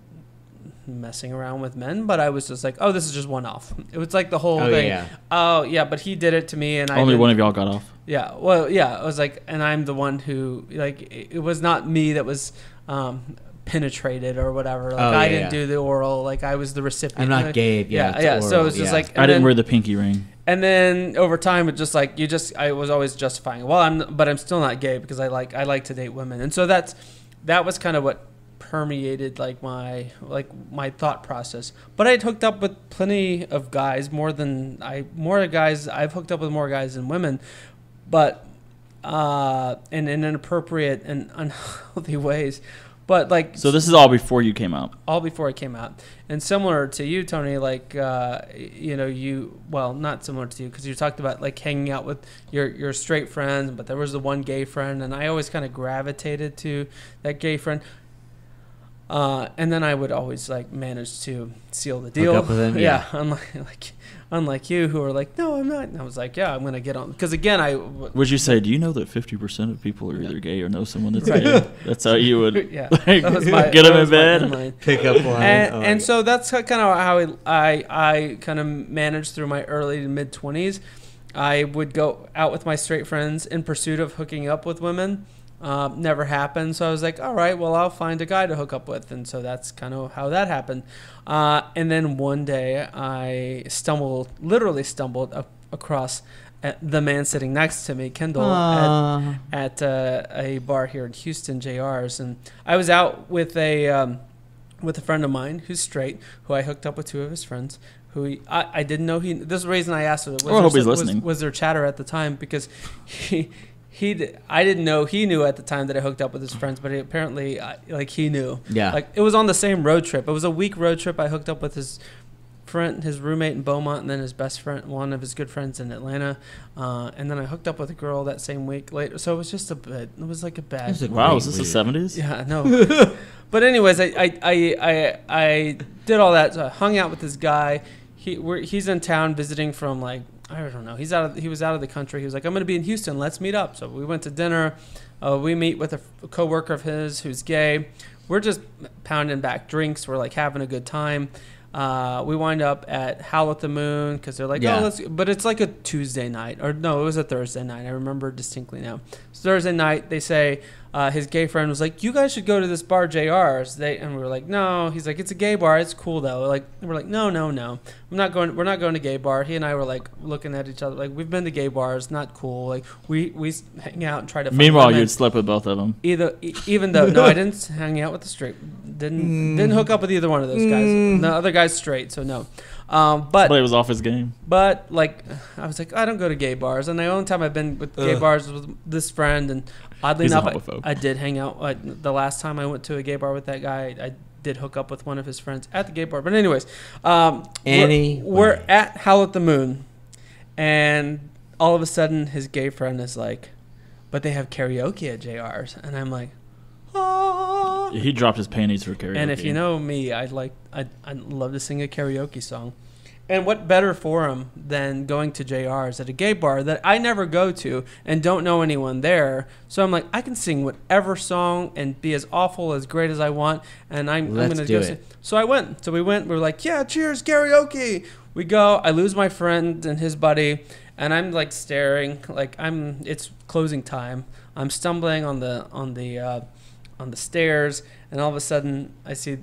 messing around with men, but I was just like, oh, this is just one off. It was like the whole Oh thing. yeah. Oh yeah, but he did it to me, and I only one of y'all got off. Yeah, well, yeah, I was like, and I'm the one who like it it was not me that was um, penetrated or whatever. Like Oh, I yeah, didn't yeah. do the oral. Like I was the recipient. I'm not Like, gay. Yeah, Yeah, yeah. it's So it was just yeah. like I didn't then- wear the pinky ring. and then over time, it just like you just I was always justifying. Well, I'm but I'm still not gay because I like I like to date women, and so that's that was kind of what permeated like my like my thought process. But I'd hooked up with plenty of guys, more than I more guys. I've hooked up with more guys than women, but uh, in, in inappropriate and *laughs* unhealthy ways. But like So this is all before you came out. all before I came out. And similar to you, Tony, like uh, you know, you well, not similar to you because you talked about like hanging out with your your straight friends, but there was the one gay friend, and I always kind of gravitated to that gay friend. Uh, and then I would always like manage to seal the deal. up with him, *laughs* yeah. unlike *laughs* like unlike you who are like, no, I'm not. And I was like, yeah, I'm gonna get on because again, I w- Would you say? Do you know that fifty percent of people are either gay or know someone that's Right. gay? That's how you would *laughs* yeah, like, my get that them in bed. Pick up line. and, Oh, and yeah. so that's kind of how I I, I kind of managed through my early to mid twenties. I would go out with my straight friends in pursuit of hooking up with women. Um, never happened, so I was like, all right, well, I'll find a guy to hook up with, and so that's kind of how that happened. Uh, and then one day, I stumbled, literally stumbled up across uh, the man sitting next to me, Kendall, at, at uh, a bar here in Houston, JR's, and I was out with a um, with a friend of mine who's straight, who I hooked up with two of his friends. Who he, I, I didn't know he. This is the reason I asked. Was, Oh, I hope he's was, listening. was there chatter at the time because *laughs* he he I didn't know he knew at the time that I hooked up with his friends, but he, apparently I, like he knew. Yeah. Like it was on the same road trip. It was a week road trip. I hooked up with his friend, his roommate in Beaumont, and then his best friend, one of his good friends in Atlanta. Uh, and then I hooked up with a girl that same week later. So it was just a bit. It was like a bad. It was a Wow, great is this the seventies? Yeah, no. *laughs* but anyways, I, I, I, I, I did all that. So I hung out with this guy. He we're, he's in town visiting from like I don't know. He's out of he was out of the country. He was like, I'm gonna be in Houston. Let's meet up. So we went to dinner. Uh, we meet with a, f- coworker of his who's gay. We're just pounding back drinks. We're like having a good time. Uh, we wind up at Howl at the Moon because they're like, Yeah. oh, let's. But it's like a Tuesday night, or no, it was a Thursday night. I remember distinctly now. It's Thursday night. They say uh, his gay friend was like, "You guys should go to this bar, JR's." They and we were like, "No." He's like, "It's a gay bar. It's cool though." Like we're like, "No, no, no. I'm not going. We're not going to gay bar." He and I were like looking at each other, like we've been to gay bars. Not cool. Like we we s- hang out and try to. Meanwhile, you'd slept with both of them. either e- even though no, I *laughs* didn't hang out with the straight. Didn't didn't hook up with either one of those guys. Mm. The other guy's straight, so no. Um, but But it was off his game. but like, I was like, I don't go to gay bars, and the only time I've been with gay Ugh. bars was with this friend, and oddly He's enough. I, I did hang out. I, the last time I went to a gay bar with that guy, I did hook up with one of his friends at the gay bar. But anyways, um, we're- we're, at Howl at the Moon, and all of a sudden, his gay friend is like, "But they have karaoke at JR's," and I'm like. "Ah." He dropped his panties for karaoke. And if you know me, I'd like I'd, I'd love to sing a karaoke song. And what better forum than going to JR's at a gay bar that I never go to and don't know anyone there. So I'm like, I can sing whatever song and be as awful as great as I want, and I'm, I'm gonna do go. it. Sing. So I went. So we went. We were like, yeah, cheers, karaoke. We go. I lose my friend and his buddy, and I'm like staring. Like I'm. It's closing time. I'm stumbling on the on the uh, on the stairs, and all of a sudden I see,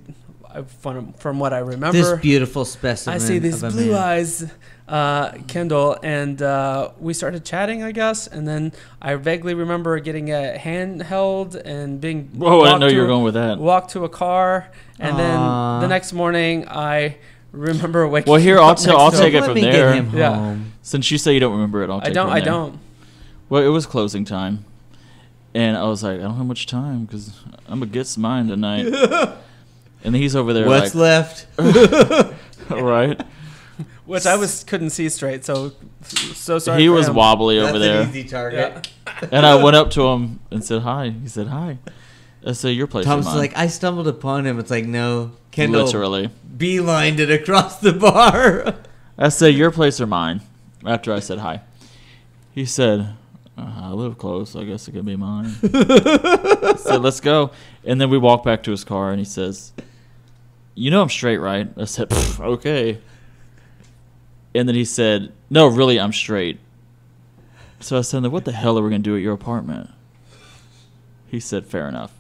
from from what I remember, This beautiful specimen. I see these of blue man. eyes uh, Kendall, and uh, we started chatting, I guess. And then I vaguely remember getting a hand held and being Whoa, I didn't know you to were going with that. Walked to a car, and then the next morning I remember *laughs* waking. Well, here, I'll up tell- next I'll take him. it Let from me there. Get him Yeah. Since you say you don't remember it, I'll take I don't. from I there. don't. Well, it was closing time, and I was like, I don't have much time because I'm gonna get mine tonight. *laughs* and he's over there What's left? *laughs* right? Which I was couldn't see straight. So so sorry. he for was him. wobbly over That's there, an easy target. Yeah. and I went up to him and said hi. He said hi. I said, "Your place." Tom's like, I stumbled upon him. It's like, no. Kendall literally. beelined it across the bar. I said, "Your place or mine?" After I said hi, he said, uh, "I live close. I guess it could be mine." *laughs* I said, "Let's go." And then we walk back to his car, and he says, "You know I'm straight, right?" I said, "Okay." And then he said, "No, really, I'm straight." So I said, "Then what the hell are we gonna do at your apartment?" He said, "Fair enough."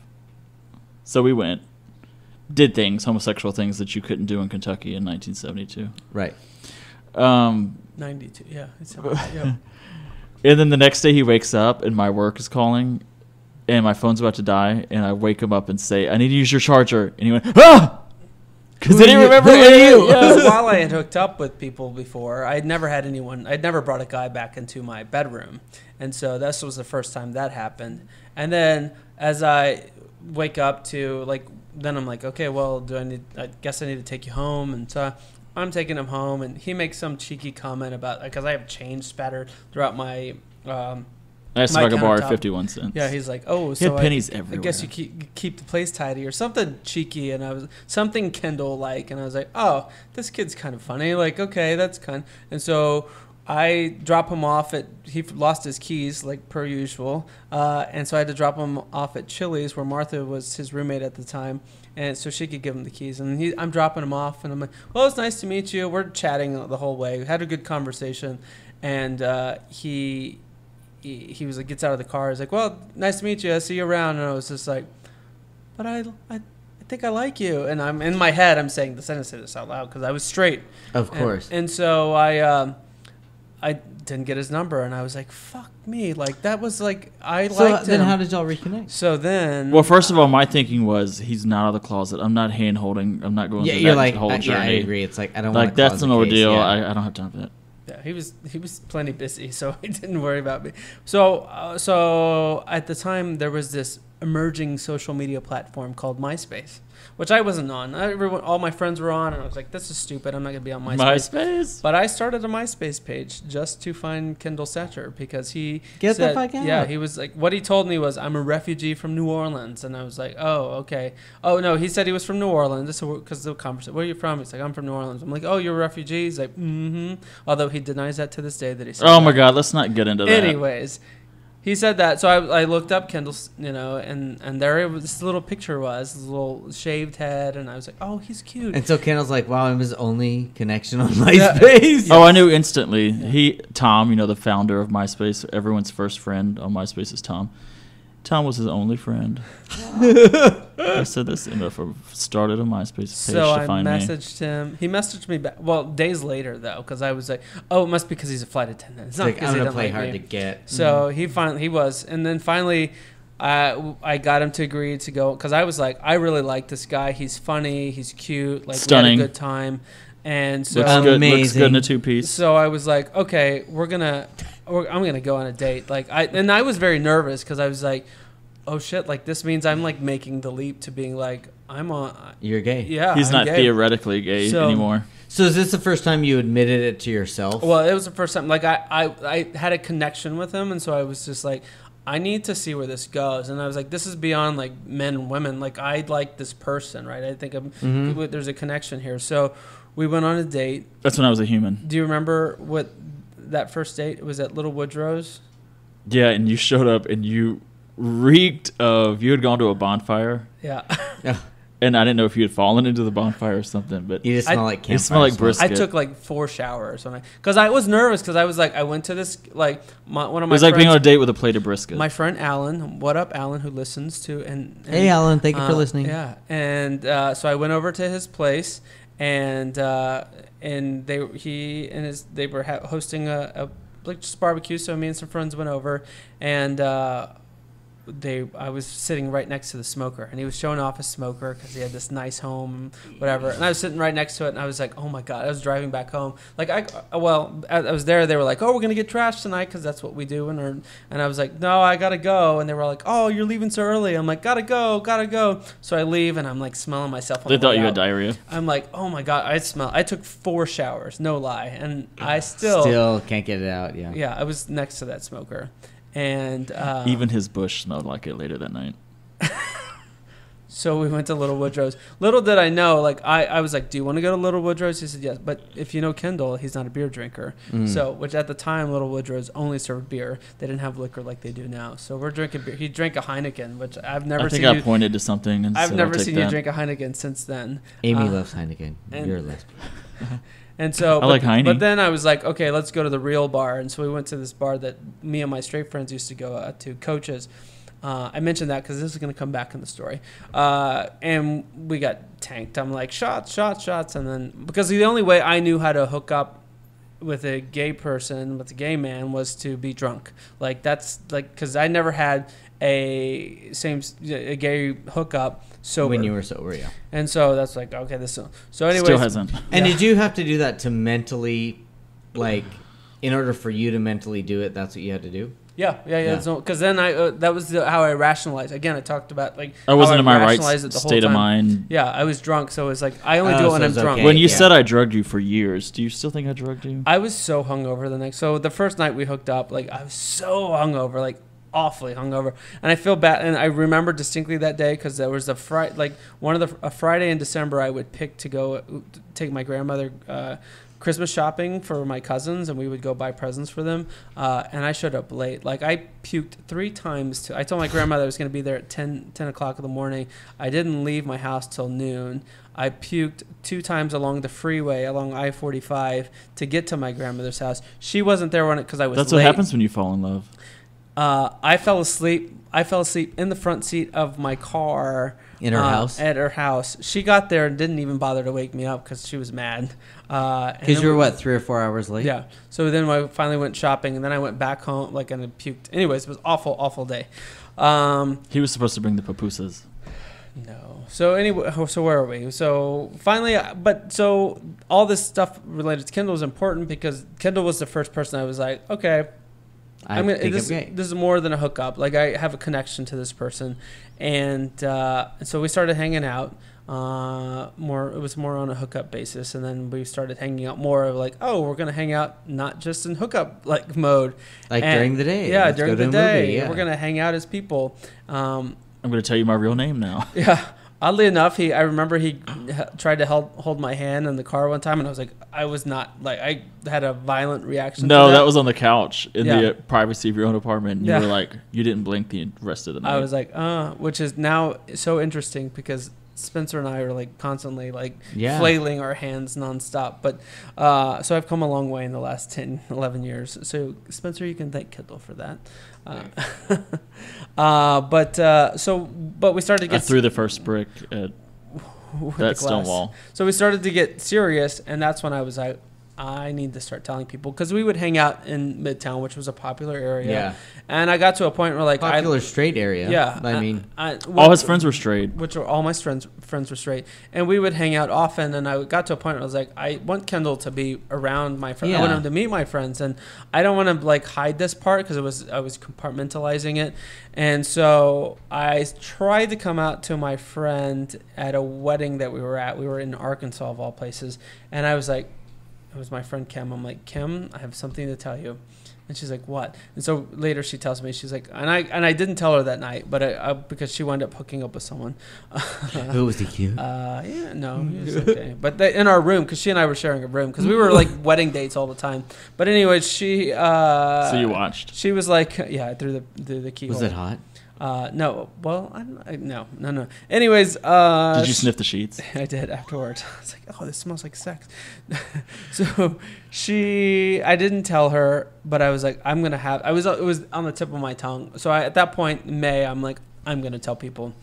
So we went, did things, homosexual things that you couldn't do in Kentucky in 1972. Right. Um, 92. Yeah. It's, *laughs* yeah. And then the next day he wakes up and my work is calling and my phone's about to die and I wake him up and say, I need to use your charger. And he went, ah! Because are didn't remember who you? yeah. *laughs* While I had hooked up with people before, I'd never had anyone, I'd never brought a guy back into my bedroom. And so this was the first time that happened. And then as I wake up to, like, then I'm like, okay, well, do I need, I guess I need to take you home. And so I'm taking him home, and he makes some cheeky comment about, because I have change spattered throughout my, um, I asked if My I borrow 51 cents. yeah, he's like, oh, so I- pennies I everywhere. guess you keep keep the place tidy or something cheeky, and I was something Kendall like, and I was like, oh, this kid's kind of funny. Like, okay, that's kind. And so I drop him off at he lost his keys like per usual, uh, and so I had to drop him off at Chili's where Martha was his roommate at the time, and so she could give him the keys. And he, I'm dropping him off, and I'm like, well, it's nice to meet you. We're chatting the whole way, We had a good conversation, and uh, he he, he was like gets out of the car. He's like, "Well, nice to meet you. I see you around." And I was just like, "But I, I, I think I like you." And I'm in my head, I'm saying the sentence didn't say this out loud because I was straight. Of And- course. And, so I, um, I didn't get his number, and I was like, "Fuck me!" Like that was like I so liked then him. how did y'all reconnect? so then, Well, first of all, my thinking was he's not out of the closet. I'm not hand holding. I'm not going Yeah, you're that like, whole I, journey. yeah, I agree. It's like I don't Like want that's an ordeal. I, I don't have time for that. Yeah, he was he was plenty busy, *laughs* so he didn't worry about me. So uh, so at the time there was this emerging social media platform called MySpace, which I wasn't on. Everyone, all my friends were on, and I was like, "This is stupid. I'm not gonna be on MySpace." MySpace. But I started a MySpace page just to find Kendall Setcher because he Get the fuck out. Yeah, he was like, what he told me was, I'm a refugee from New Orleans, and I was like, oh, okay. Oh no, he said he was from New Orleans. So because the conversation, where are you from? He's like, I'm from New Orleans. I'm like, oh, you're a refugee. He's like, mm-hmm. Although he denies that to this day that he. Said Oh my that. God, let's not get into that. Anyways, he said that, so I, I looked up Kendall's, you know, and and there it was, this little picture was, this little shaved head, and I was like, oh, he's cute. And so Kendall's like, wow, I'm his only connection on Yeah. MySpace. Oh, I knew instantly. He, Tom, you know, the founder of MySpace, everyone's first friend on MySpace is Tom. Tom was his only friend. I said this enough. Started a MySpace page So to I find me. messaged him. He messaged me back. Well, days later though, because I was like, "Oh, it must be because he's a flight attendant." It's It's not like, because I'm he gonna doesn't play like hard me. to get. So mm-hmm. he finally he was, and then finally, I I got him to agree to go because I was like, I really like this guy. He's funny. He's cute. Like Stunning. we had a good time, and so Looks good. Looks good in a two piece. so I was like, okay, we're gonna, we're, I'm gonna go on a date. Like I and I was very nervous because I was like, oh shit, like this means I'm like making the leap to being like I'm on. You're gay. Yeah, He's I'm not gay. theoretically gay So- anymore. So is this the first time you admitted it to yourself? Well, it was the first time. Like I, I, I had a connection with him, and so I was just like, I need to see where this goes. And I was like, this is beyond like men and women. Like I like this person, right? I think I'm, Mhm. there's a connection here. So we went on a date. That's when I was a human. Do you remember what that first date was at Little Woodrow's? Yeah, and you showed up and you reeked of. You had gone to a bonfire, Yeah, Yeah. and I didn't know if you had fallen into the bonfire or something. But You just I- smell like You smell like brisket. I took like four showers when I, because I was nervous because I was like, I went to this like my, one of my. it my was like being on a date with a plate of brisket. my friend Alan. What up, Alan? Who listens to and, and Hey, Alan, thank you for Uh, listening. Yeah, and uh, so I went over to his place, and uh, and they he and his they were hosting a, a like just barbecue. So me and some friends went over, and uh, they I was sitting right next to the smoker, and he was showing off his smoker because he had this nice home, whatever. And I was sitting right next to it, and I was like, oh my god! I was driving back home, like I uh, well I, I was there. They were like, oh, we're gonna get trashed tonight because that's what we do, and our, and I was like, no, I gotta go, and they were like, oh, you're leaving so early. I'm like, gotta go, gotta go. So I leave, and I'm like smelling myself. On they the thought way you had diarrhea. I'm like, oh my god, I smell. I took four showers, no lie, and I ah. still, Still can't get it out. Yeah. yeah, I was next to that smoker, and uh, Even his bush smelled like it later that night. *laughs* So we went to Little Woodrow's. Little did I know, like I, I was like, "Do you want to go to Little Woodrow's?" He said, "Yes." But if you know Kendall, he's not a beer drinker. Mm. So, which at the time, Little Woodrow's only served beer. They didn't have liquor like they do now. So we're drinking beer. He drank a Heineken, which I've never I think seen I you. pointed to something and I've said, never I'll take seen that. you drink a Heineken since then. Amy Uh, loves Heineken. You're a lesbian. *laughs* And so, I but, like Heine. but then I was like, okay, let's go to the real bar. And so we went to this bar that me and my straight friends used to go uh, to, Coaches. Uh, I mentioned that because this is going to come back in the story. Uh, and we got tanked. I'm like, shots, shots, shots. And then, because the only way I knew how to hook up with a gay person, with a gay man, was to be drunk. Like, that's like, because I never had a same, a gay hookup sober. When you were sober, yeah. and so that's like, okay, this. So, anyways. Still hasn't. *laughs* And Yeah. did you have to do that to mentally, like, in order for you to mentally do it? That's what you had to do. Yeah, yeah, yeah. Yeah. Because then I uh, that was the, how I rationalized. Again, I talked about like I wasn't how in my right rationalized it the whole state of mind. Yeah, I was drunk, so it was like I only Oh, do it so when I'm it's drunk. okay. When you yeah. said I drugged you for years, do you still think I drugged you? I was so hungover the next. So the first night we hooked up, like I was so hungover, like awfully hungover, and I feel bad. And I remember distinctly that day because there was a Friday, like one of the a Friday in December, I would pick to go uh, take my grandmother. Uh, Christmas shopping for my cousins, and we would go buy presents for them. Uh, and I showed up late. Like I puked three times. To, I told my grandmother I was going to be there at 10, 10 o'clock in the morning. I didn't leave my house till noon. I puked two times along the freeway along I forty five to get to my grandmother's house. She wasn't there when it because I was. That's late. what happens when you fall in love. Uh, I fell asleep. I fell asleep in the front seat of my car In her uh, house? At her house, she got there and didn't even bother to wake me up because she was mad. Uh, Because then you were, we- what, three or four hours late? Yeah. So then I finally went shopping, and then I went back home, like, and I puked. Anyways, it was awful, awful day. Um, He was supposed to bring the pupusas. No. So anyway, oh, so where are we? So finally, uh, but so all this stuff related to Kendall is important because Kendall was the first person I was like, okay, I I'm gonna, think this, I'm gay. this is more than a hookup. Like I have a connection to this person, and uh, so we started hanging out. Uh, more it was more on a hookup basis, and then we started hanging out more of like, oh, we're gonna hang out not just in hookup like mode, like and- during the day. yeah, Let's during go to the a day, movie, yeah. we're gonna hang out as people. Um, I'm going to tell you my real name now. yeah. *laughs* Oddly enough, he I remember he tried to hold hold my hand in the car one time, and I was like, I was not like I had a violent reaction. No, to that was on the couch in Yeah. the uh, privacy of your own apartment. And you were like, you didn't blink the rest of the night. I was like, uh, which is now so interesting because Spencer and I are like constantly like Yeah. flailing our hands nonstop. But uh, so I've come a long way in the last 10, 11 years. So Spencer, you can thank Kendall for that. Uh, *laughs* uh, but uh, so, but we started to I get threw the first brick at *sighs* that glass. Stonewall. So we started to get serious, and that's when I was like, I need to start telling people because we would hang out in Midtown, which was a popular area. Yeah. And I got to a point where like Popular straight area. I, yeah, I mean, I, All his friends were straight. which were all my friends friends were straight, and we would hang out often. And I got to a point where I was like, I want Kendall to be around my friends. I want him to meet my friends, and I don't want to like hide this part because it was I was compartmentalizing it, and so I tried to come out to my friend at a wedding that we were at. We were in Arkansas of all places, and I was like, it was my friend Kim. I'm like, Kim, I have something to tell you. And she's like, "What?" And so later she tells me she's like, and I and I didn't tell her that night, but I, I, because she wound up hooking up with someone. *laughs* who was the cute? Uh, yeah, no, he was *laughs* okay. But they, in our room, because she and I were sharing a room, because we were like *laughs* wedding dates all the time. But anyway, she. Uh, so you watched. She was like, yeah, through the through the keyhole. was it hot? Uh, no. Well, I, don't- I no, no, no. Anyways, uh, Did you sniff the sheets? *laughs* I did afterwards. *laughs* I was like, oh, this smells like sex. *laughs* so she, I didn't tell her, but I was like, I'm gonna have. I was, it was on the tip of my tongue. So I, at that point, May, I'm like, I'm gonna tell people.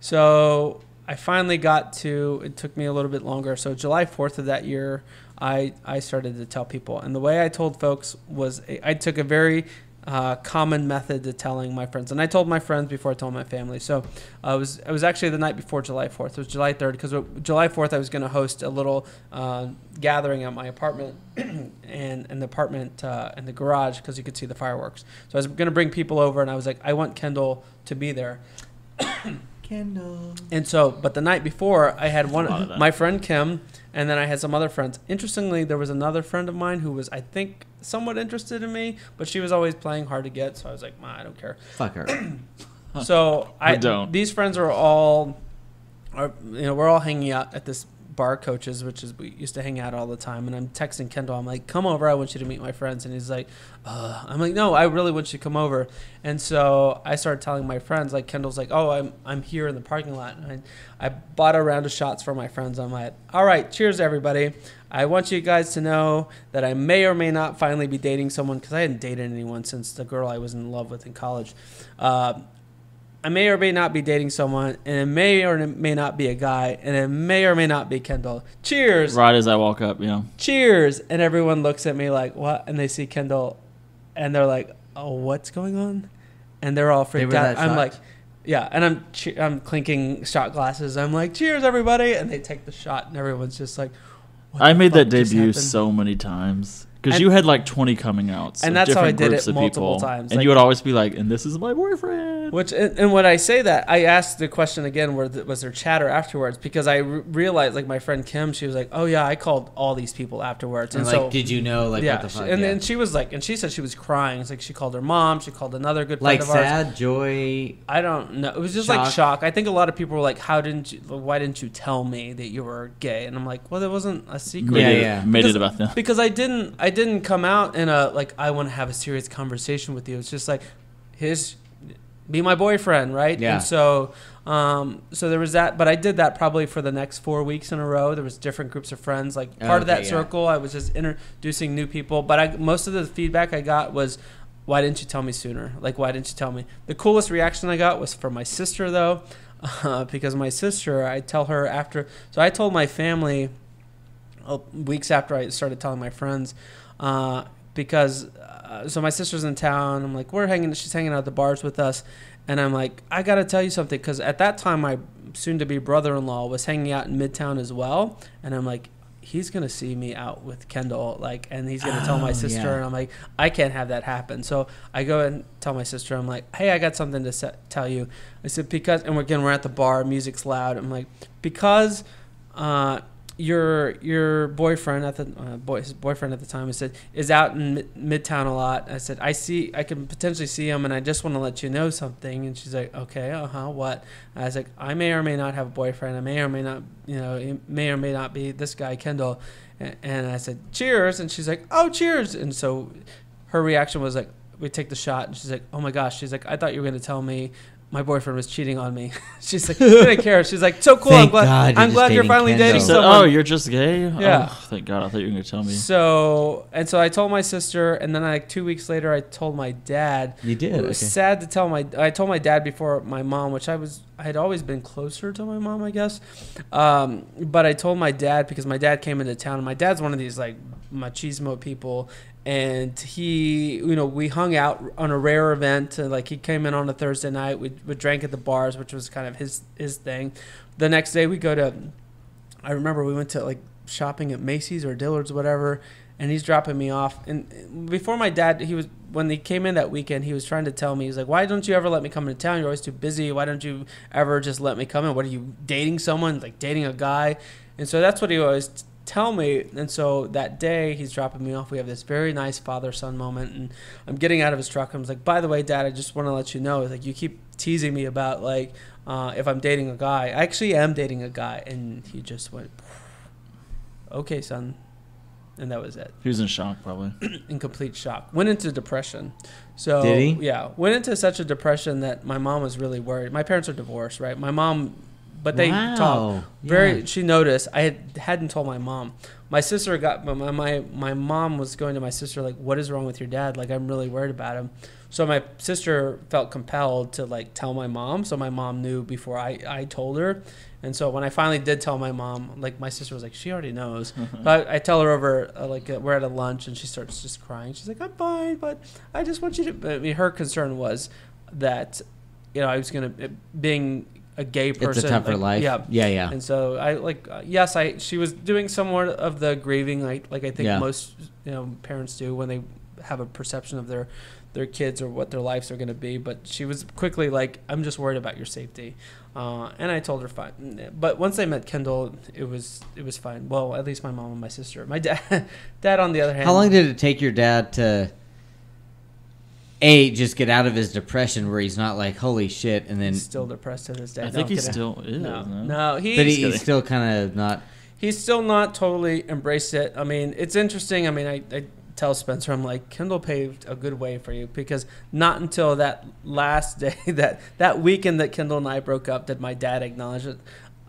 So I finally got to. It took me a little bit longer. So July 4th of that year, I I started to tell people, and the way I told folks was I took a very uh, common method to telling my friends, and I told my friends before I told my family. So uh, it was it was actually the night before July 4th. It was July 3rd because July 4th I was going to host a little uh, gathering at my apartment *clears throat* and in the apartment uh, in the garage because you could see the fireworks. So I was going to bring people over, and I was like, I want Kendall to be there. Kendall. And so, but the night before, I had A of one my friend Kim, and then I had some other friends. Interestingly, there was another friend of mine who was, I think, somewhat interested in me, but she was always playing hard to get. So I was like, "Ma, I don't care. Fuck her. So I don't. These friends are all, are you know, we're all hanging out at this bar coaches, which is we used to hang out all the time. And I'm texting Kendall. I'm like, "Come over. I want you to meet my friends." And he's like, uh, "I'm like, no, I really want you to come over." And so I started telling my friends. Like Kendall's like, "Oh, I'm I'm here in the parking lot." And I, I bought a round of shots for my friends. I'm like, "All right, cheers, everybody." I want you guys to know that I may or may not finally be dating someone because I hadn't dated anyone since the girl I was in love with in college. Uh, I may or may not be dating someone, and it may or may not be a guy, and it may or may not be Kendall. Cheers! Right as I walk up, yeah. Cheers! And everyone looks at me like, what? And they see Kendall, and they're like, oh, what's going on? And they're all freaked were out. I'm shocked? like, yeah, and I'm che- I'm clinking shot glasses. I'm like, cheers, everybody! And they take the shot, and everyone's just like, what I the made that fuck just debut happened? so many times because you had like 20 coming outs. And that's how I different did groups it of multiple people. times, And like- you would always be like, and this is my boyfriend. Which and, and when I say that, I asked the question again: where th- was there chatter afterwards? Because I re- realized, like my friend Kim, she was like, "Oh yeah, I called all these people afterwards." And And, like, so, did you know? Like, yeah, what the she- fuck? and yeah. then she was like, and she said she was crying. It's like she called her mom, she called another good friend like of ours. sad, joy. I don't know. It was just like Shock. shock. I think a lot of people were like, "How didn't you? Why didn't you tell me that you were gay?" And I'm like, "Well, it wasn't a secret." Made Yeah, yeah. Made Because- it about them. because I didn't I didn't come out in a like I want to have a serious conversation with you. It's just like his be my boyfriend, right? Yeah. And so um so there was that, but I did that probably for the next 4 weeks in a row. There was different groups of friends like part of that yeah. circle. I was just introducing new people, but I most of the feedback I got was why didn't you tell me sooner? Like why didn't you tell me? The coolest reaction I got was from my sister though. *laughs* Uh, because my sister, I tell her after, so I told my family uh, weeks after I started telling my friends, uh, because uh, so my sister's in town. I'm like, we're hanging. She's hanging out at the bars with us, and I'm like, I gotta tell you something because at that time my soon to be brother in law was hanging out in Midtown as well, and I'm like. He's gonna see me out with Kendall, like, and he's gonna tell my Oh, sister, yeah. and I'm like, I can't have that happen. So I go and tell my sister, I'm like, hey, I got something to se- tell you. I said because, and we're again we're at the bar, music's loud. I'm like, because uh, your your boyfriend at the uh, boy his boyfriend at the time I said is out in mid- Midtown a lot. I said I see I can potentially see him, and I just want to let you know something. And she's like, okay, uh huh, what? I was like, I may or may not have a boyfriend. I may or may not, you know, it may or may not be this guy Kendall. A- And I said, cheers, and she's like, oh, cheers. And so her reaction was like, we take the shot, and she's like, oh my gosh. She's like, I thought you were gonna tell me my boyfriend was cheating on me. *laughs* she's like, *laughs* I didn't care. She's like, so cool. I'm Thank glad. God you're I'm just glad you're dating finally Kendall. dating She said, someone. "Oh, you're just gay." Yeah. Oh, thank God. I thought you were going to tell me. So and so I told my sister, and then like two weeks later, I told my dad. You did. It Okay. was sad to tell my. I told my dad before my mom, which I was. I had always been closer to my mom, I guess. Um, but I told my dad because my dad came into town. And my dad's one of these like machismo people, and he, you know, we hung out on a rare event. uh, like he came in on a Thursday night. We we drank at the bars, which was kind of his his thing. The next day we go to. I remember we went to like shopping at Macy's or Dillard's, whatever, and he's dropping me off. And before my dad, he was when he came in that weekend, he was trying to tell me, he's like, "Why don't you ever let me come into town? You're always too busy. Why don't you ever just let me come in? What are you dating someone? Like dating a guy?" And so that's what he always tell me. And so that day, he's dropping me off. We have this very nice father son moment, and I'm getting out of his truck. I was like, "By the way, Dad, I just want to let you know, like, you keep teasing me about like." Uh, if I'm dating a guy, I actually am dating a guy, and he just went, "Okay, son," and that was it. He was in shock, probably. *clears throat* In complete shock. Went into depression. So Did he? Yeah, went into such a depression that my mom was really worried. My parents are divorced, right? My mom, but they Wow. talk very. Yeah. She noticed. I had hadn't told my mom. My sister got my, my my mom was going to my sister like, "What is wrong with your dad? Like, I'm really worried about him." So my sister felt compelled to like tell my mom. So my mom knew before I I told her. And so when I finally did tell my mom, like my sister was like, she already knows. *laughs* but I, I tell her over, uh, like uh, we're at a lunch, and she starts just crying. She's like, I'm fine, but I just want you to. I mean, her concern was that, you know, I was gonna being a gay person. It's a tougher like, life. Yeah, Yeah. Yeah. and so I like uh, yes, I she was doing somewhat of the grieving like like I think Yeah. most you know parents do when they have a perception of their their kids or what their lives are going to be. But she was quickly like, "I'm just worried about your safety," uh, and I told her fine. But once I met Kendall, it was it was fine. Well, at least my mom and my sister. My dad, *laughs* dad on the other hand, How long did it take your dad to a just get out of his depression where he's not like holy shit, and then he's still depressed to this day. I No, think he I'm kidding. still is. No, no? no, he, but he, he's still kind of not. he's still not totally embraced it. I mean, it's interesting. I mean, I, I tell Spencer, I'm like, Kendall paved a good way for you because not until that last *laughs* day, that that weekend that Kendall and I broke up, did my dad acknowledge it.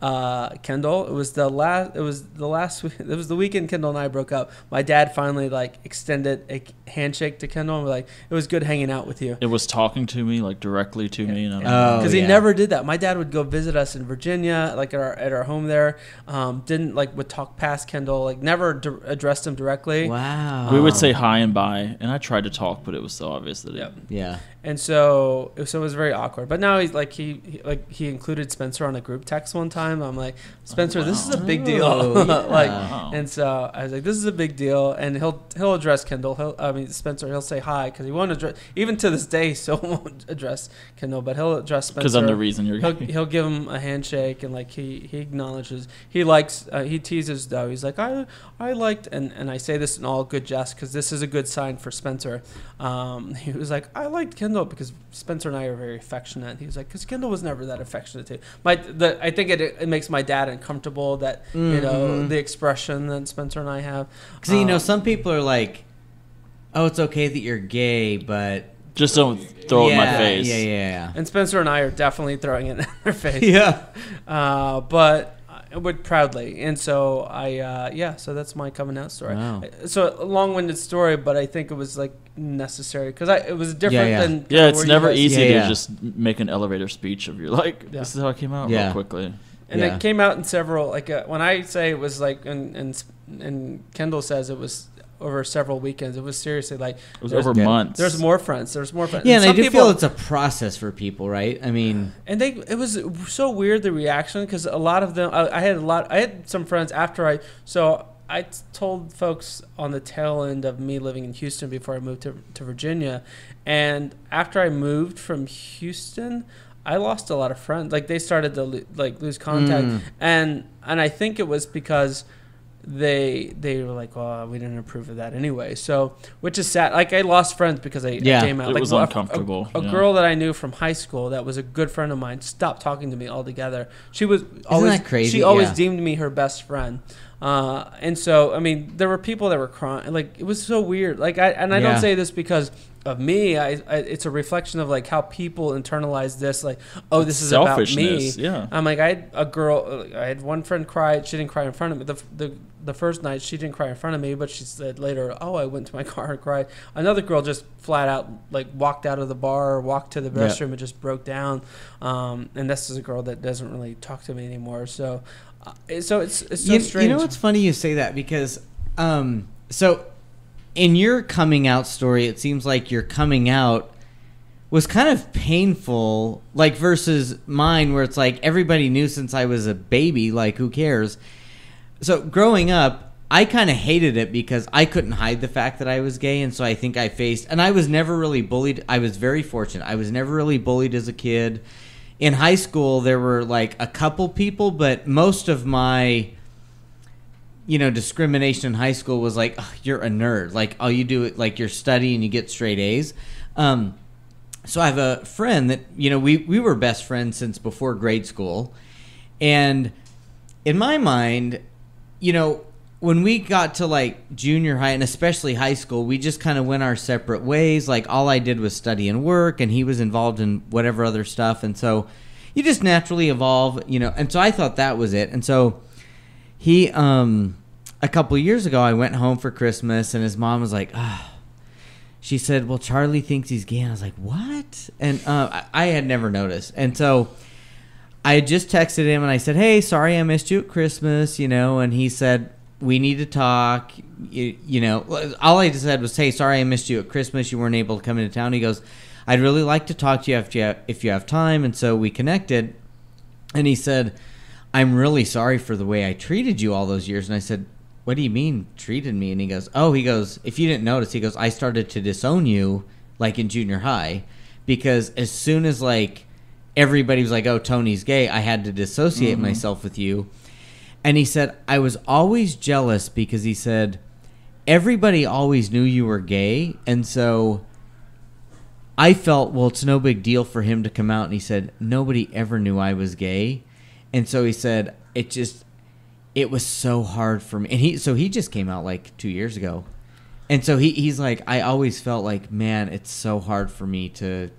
Uh, Kendall, it was the last. It was the last. *laughs* It was the weekend Kendall and I broke up. My dad finally like extended a handshake to Kendall and was like, "It was good hanging out with you." It was talking to me, like directly to me, and I'm Oh, because yeah. he never did that. My dad would go visit us in Virginia, like at our at our home there. Um, didn't like would talk past Kendall, like never d- addressed him directly. Wow. we would say hi and bye, and I tried to talk, but it was so obvious that Yep. it, Yeah. And so so it was very awkward. But now he's like he, he like he included Spencer on a group text one time. I'm like Spencer, this is a big deal. Oh, *laughs* yeah. like Wow. and so I was like, this is a big deal. And he'll he'll address Kendall. He'll I mean Spencer. He'll say hi because he won't address even to this day. *laughs* he Still won't address Kendall, but he'll address Spencer. because I'm the reason you're. he'll, he'll give him a handshake and like he, he acknowledges he likes uh, he teases though he's like I I liked and, and I say this in all good jest because this is a good sign for Spencer um, *laughs* he was like I liked Kendall because Spencer and I are very affectionate he was like because Kendall was never that affectionate too my the I think it, it makes my dad uncomfortable that you know Mhm. the expression that Spencer and I have Because you know, Um, some people are like, "Oh, it's okay that you're gay," but Just don't throw it in my face. Yeah, yeah, yeah. and Spencer and I are definitely throwing it in *laughs* their face yeah. uh, but I would proudly. And so I, uh, yeah, so that's my coming out story. Wow. So a long-winded story, but I think it was like necessary because I it was different yeah. than Yeah, it's never guys- easy Yeah, to just make an elevator speech of your like. Yeah. This is how I came out Yeah. real quickly. And Yeah. it came out in several like uh, when I say it was like and and and Kendall says it was over several weekends. It was seriously like It was over months. There's more friends. There's more friends. Yeah, and I some do people- feel it's a process for people, right? I mean, and they it was so weird the reaction because a lot of them I, I had a lot I had some friends after I so I told folks on the tail end of me living in Houston before I moved to, to Virginia and after I moved from Houston I lost a lot of friends like they started to lo- like lose contact Mm. and and I think it was because they they were like well we didn't approve of that anyway so which is sad like I lost friends because I Yeah. came out It like was well, a- uncomfortable, a, a yeah. girl that I knew from high school that was a good friend of mine stopped talking to me altogether. She was always that crazy? She always Yeah. deemed me her best friend. Uh, and so, I mean, there were people that were crying. Like it was so weird. Like I and I Yeah. don't say this because of me. I, I it's a reflection of like how people internalize this. Like, oh, this is about me. Yeah. I'm like I had a girl. I had one friend cry. She didn't cry in front of me. The the the first night she didn't cry in front of me, but she said later, "Oh, I went to my *laughs* car and cried." Another girl just flat out like walked out of the bar, walked to the Yeah. restroom, and just broke down. Um, and this is a girl that doesn't really talk to me anymore. So, uh, so it's it's so you, strange. you know what's funny you say that because um so in your coming out story it seems like your coming out was kind of painful like versus mine where it's like everybody knew since I was a baby like who cares? So growing up I kind of hated it because I couldn't hide the fact that I was gay and so I think I faced and I was never really bullied I was very fortunate I was never really bullied as a kid. In high school there were like a couple people but most of my you know discrimination in high school was like "Ugh, you're a nerd. Like all you do it like you're studying and you get straight a's. Um, so i have a friend that you know we, we were best friends since before grade school. And in my mind you know when we got to like junior high and especially high school we just kind of went our separate ways. Like all i did was study and work and he was involved in whatever other stuff. And so you just naturally evolve you know. And so i thought that was it. And so he um a couple years ago i went home for christmas and his mom was like ah. She said well charlie thinks he's gay. And i was like what? And uh, I, I had never noticed. And so i just texted him and i said hey sorry i missed you at christmas you know and he said we need to talk. You, you know all i just said was hey sorry i missed you at christmas. You weren't able to come into town. He goes i'd really like to talk to you if you have, if you have time and so we connected. And he said I'm really sorry for the way I treated you all those years. And I said, What do you mean treated me? And he goes, Oh, he goes, if you didn't notice, he goes, I started to disown you like in junior high because as soon as like everybody was like, Oh, Tony's gay, I had to dissociate mm-hmm. myself with you. And he said, I was always jealous because he said, everybody always knew you were gay. And so I felt, well, it's no big deal for him to come out. And he said, nobody ever knew I was gay. And so he said, it just, it was so hard for me. And he, so he just came out like two years ago. And so he, he's like, I always felt like, man, it's so hard for me to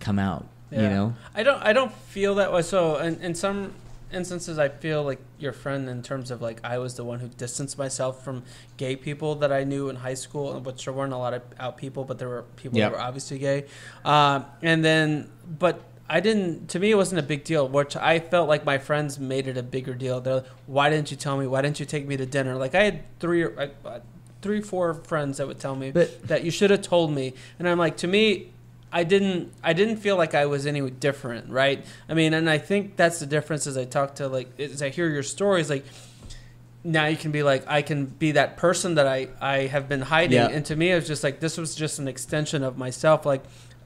come out, you know? I don't I don't feel that way. So in, in some instances, I feel like your friend in terms of like I was the one who distanced myself from gay people that I knew in high school, which there weren't a lot of out people, but there were people Yep. that were obviously gay. Um, and then, but I didn't. To me, it wasn't a big deal. Which I felt like my friends made it a bigger deal. They're like, "Why didn't you tell me? Why didn't you take me to dinner?" Like I had three, like, uh, three, four friends that would tell me But- that you should have told me. And I'm like, to me, I didn't I didn't feel like I was any different, right? I mean, and I think that's the difference as I talk to like as I hear your stories, like now you can be like I can be that person that I I have been hiding, Yeah. and to me it was just like this was just an extension of myself, like.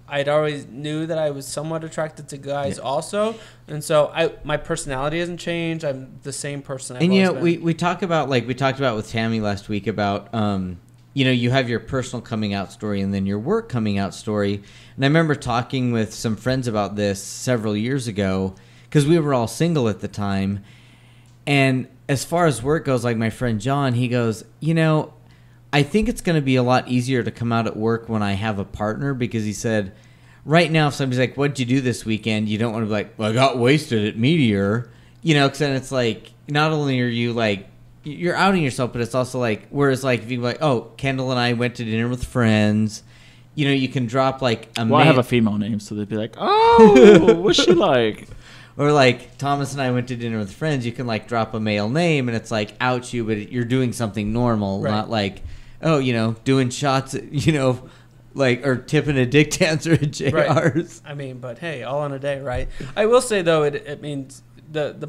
I'd always knew that I was somewhat attracted to guys Yeah. also, and so I my personality hasn't changed. I'm the same person. I've and you know been. we, we talk about like we talked about with tammi last week about um you know you have your personal coming out story and then your work coming out story and i remember talking with some friends about this several years ago because we were all single at the time and as far as work goes like my friend john he goes you know i think it's going to be a lot easier to come out at work when i have a partner because he said right now if somebody's like what'd you do this weekend you don't want to be like well i got wasted at meteor you know because then it's like not only are you like you're outing yourself but it's also like whereas like if you like oh kendall and i went to dinner with friends you know you can drop like a Well, I have a female name, so they'd be like, "Oh, *laughs* what's she like?" or like Thomas and I went to dinner with friends, you can like drop a male name and it's like out you, but you're doing something normal, Right. not like oh, you know, doing shots, you know, like or tipping a dick *laughs* dancer at JR's. I mean, but hey, all in a day, right? I will say though, it it means the the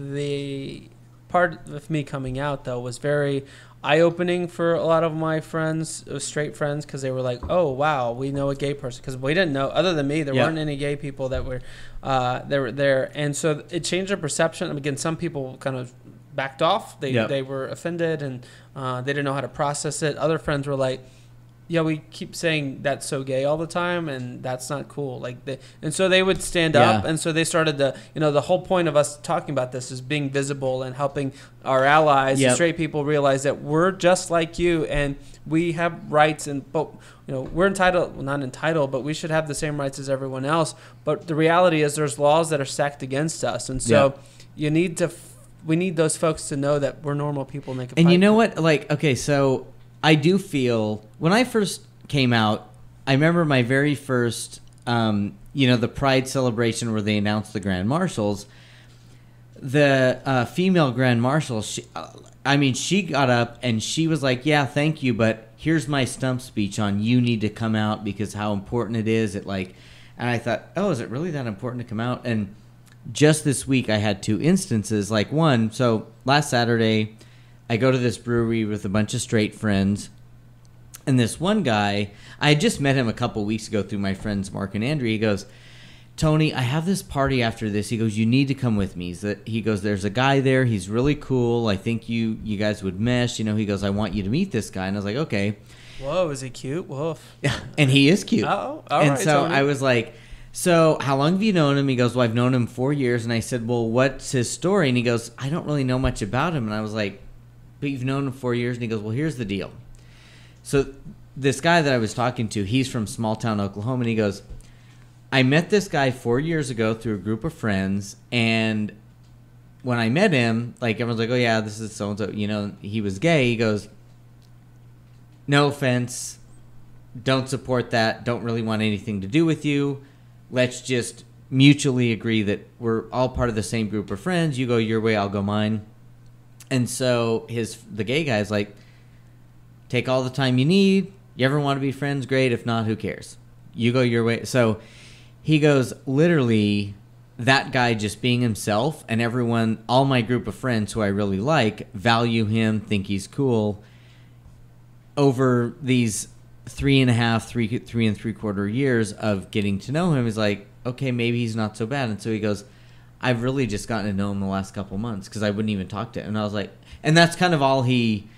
the part of me coming out though was very eye opening for a lot of my friends, uh, straight friends, because they were like, "Oh wow, we know a gay person," because we didn't know. Other than me, there Yeah. weren't any gay people that were uh, that were there, and so it changed their perception. And again, some people kind of backed off. They Yep. they were offended and uh, they didn't know how to process it. Other friends were like, yeah, we keep saying that's so gay all the time, and that's not cool. Like, they, and so they would stand up, and so they started to, you know, the whole point of us talking about this is being visible and helping our allies, Yep. straight people, realize that we're just like you, and we have rights, and but you know, we're entitled, well, not entitled, but we should have the same rights as everyone else. But the reality is, there's laws that are stacked against us, and so you need to. We need those folks to know that we're normal people. And, they can And you know for- what? Like, okay, so I do feel when I first came out, I remember my very first, um, you know, the Pride celebration where they announced the Grand Marshals. The uh, female Grand Marshal, she, uh, I mean, she got up and she was like, "Yeah, thank you, but here's my stump speech on you need to come out because how important it is." It like, and I thought, "Oh, is it really that important to come out?" And just this week I had two instances. Like one, so last Saturday, I go to this brewery with a bunch of straight friends, and this one guy, I had just met him a couple weeks ago through my friends Mark and Andrew. He goes, Tony, I have this party after this. He goes, you need to come with me. He goes, there's a guy there. He's really cool. I think you you guys would mesh. You know, he goes, I want you to meet this guy. And I was like, okay. Whoa, is he cute? Woof. *laughs* and he is cute. Oh, all and right, so Tony. I was like, so how long have you known him? He goes, well, I've known him four years. And I said, well, what's his story? And he goes, I don't really know much about him. And I was like, but you've known him four years. And he goes, well, here's the deal. So this guy that I was talking to, he's from small town Oklahoma, and he goes, I met this guy four years ago through a group of friends, and when I met him, like everyone's like, "Oh yeah, this is so and so," you know, he was gay. He goes, "No offense, don't support that. Don't really want anything to do with you. Let's just mutually agree that we're all part of the same group of friends. You go your way, I'll go mine." And so his the gay guy's like, take all the time you need. You ever want to be friends? Great. If not, who cares? You go your way. So he goes, literally, that guy just being himself, and everyone, all my group of friends who I really like, value him, think he's cool. Over these three and a half, three, three and three quarter years of getting to know him, is like, okay, maybe he's not so bad. And so he goes, I've really just gotten to know him the last couple months because I wouldn't even talk to him. And I was like, and that's kind of all he.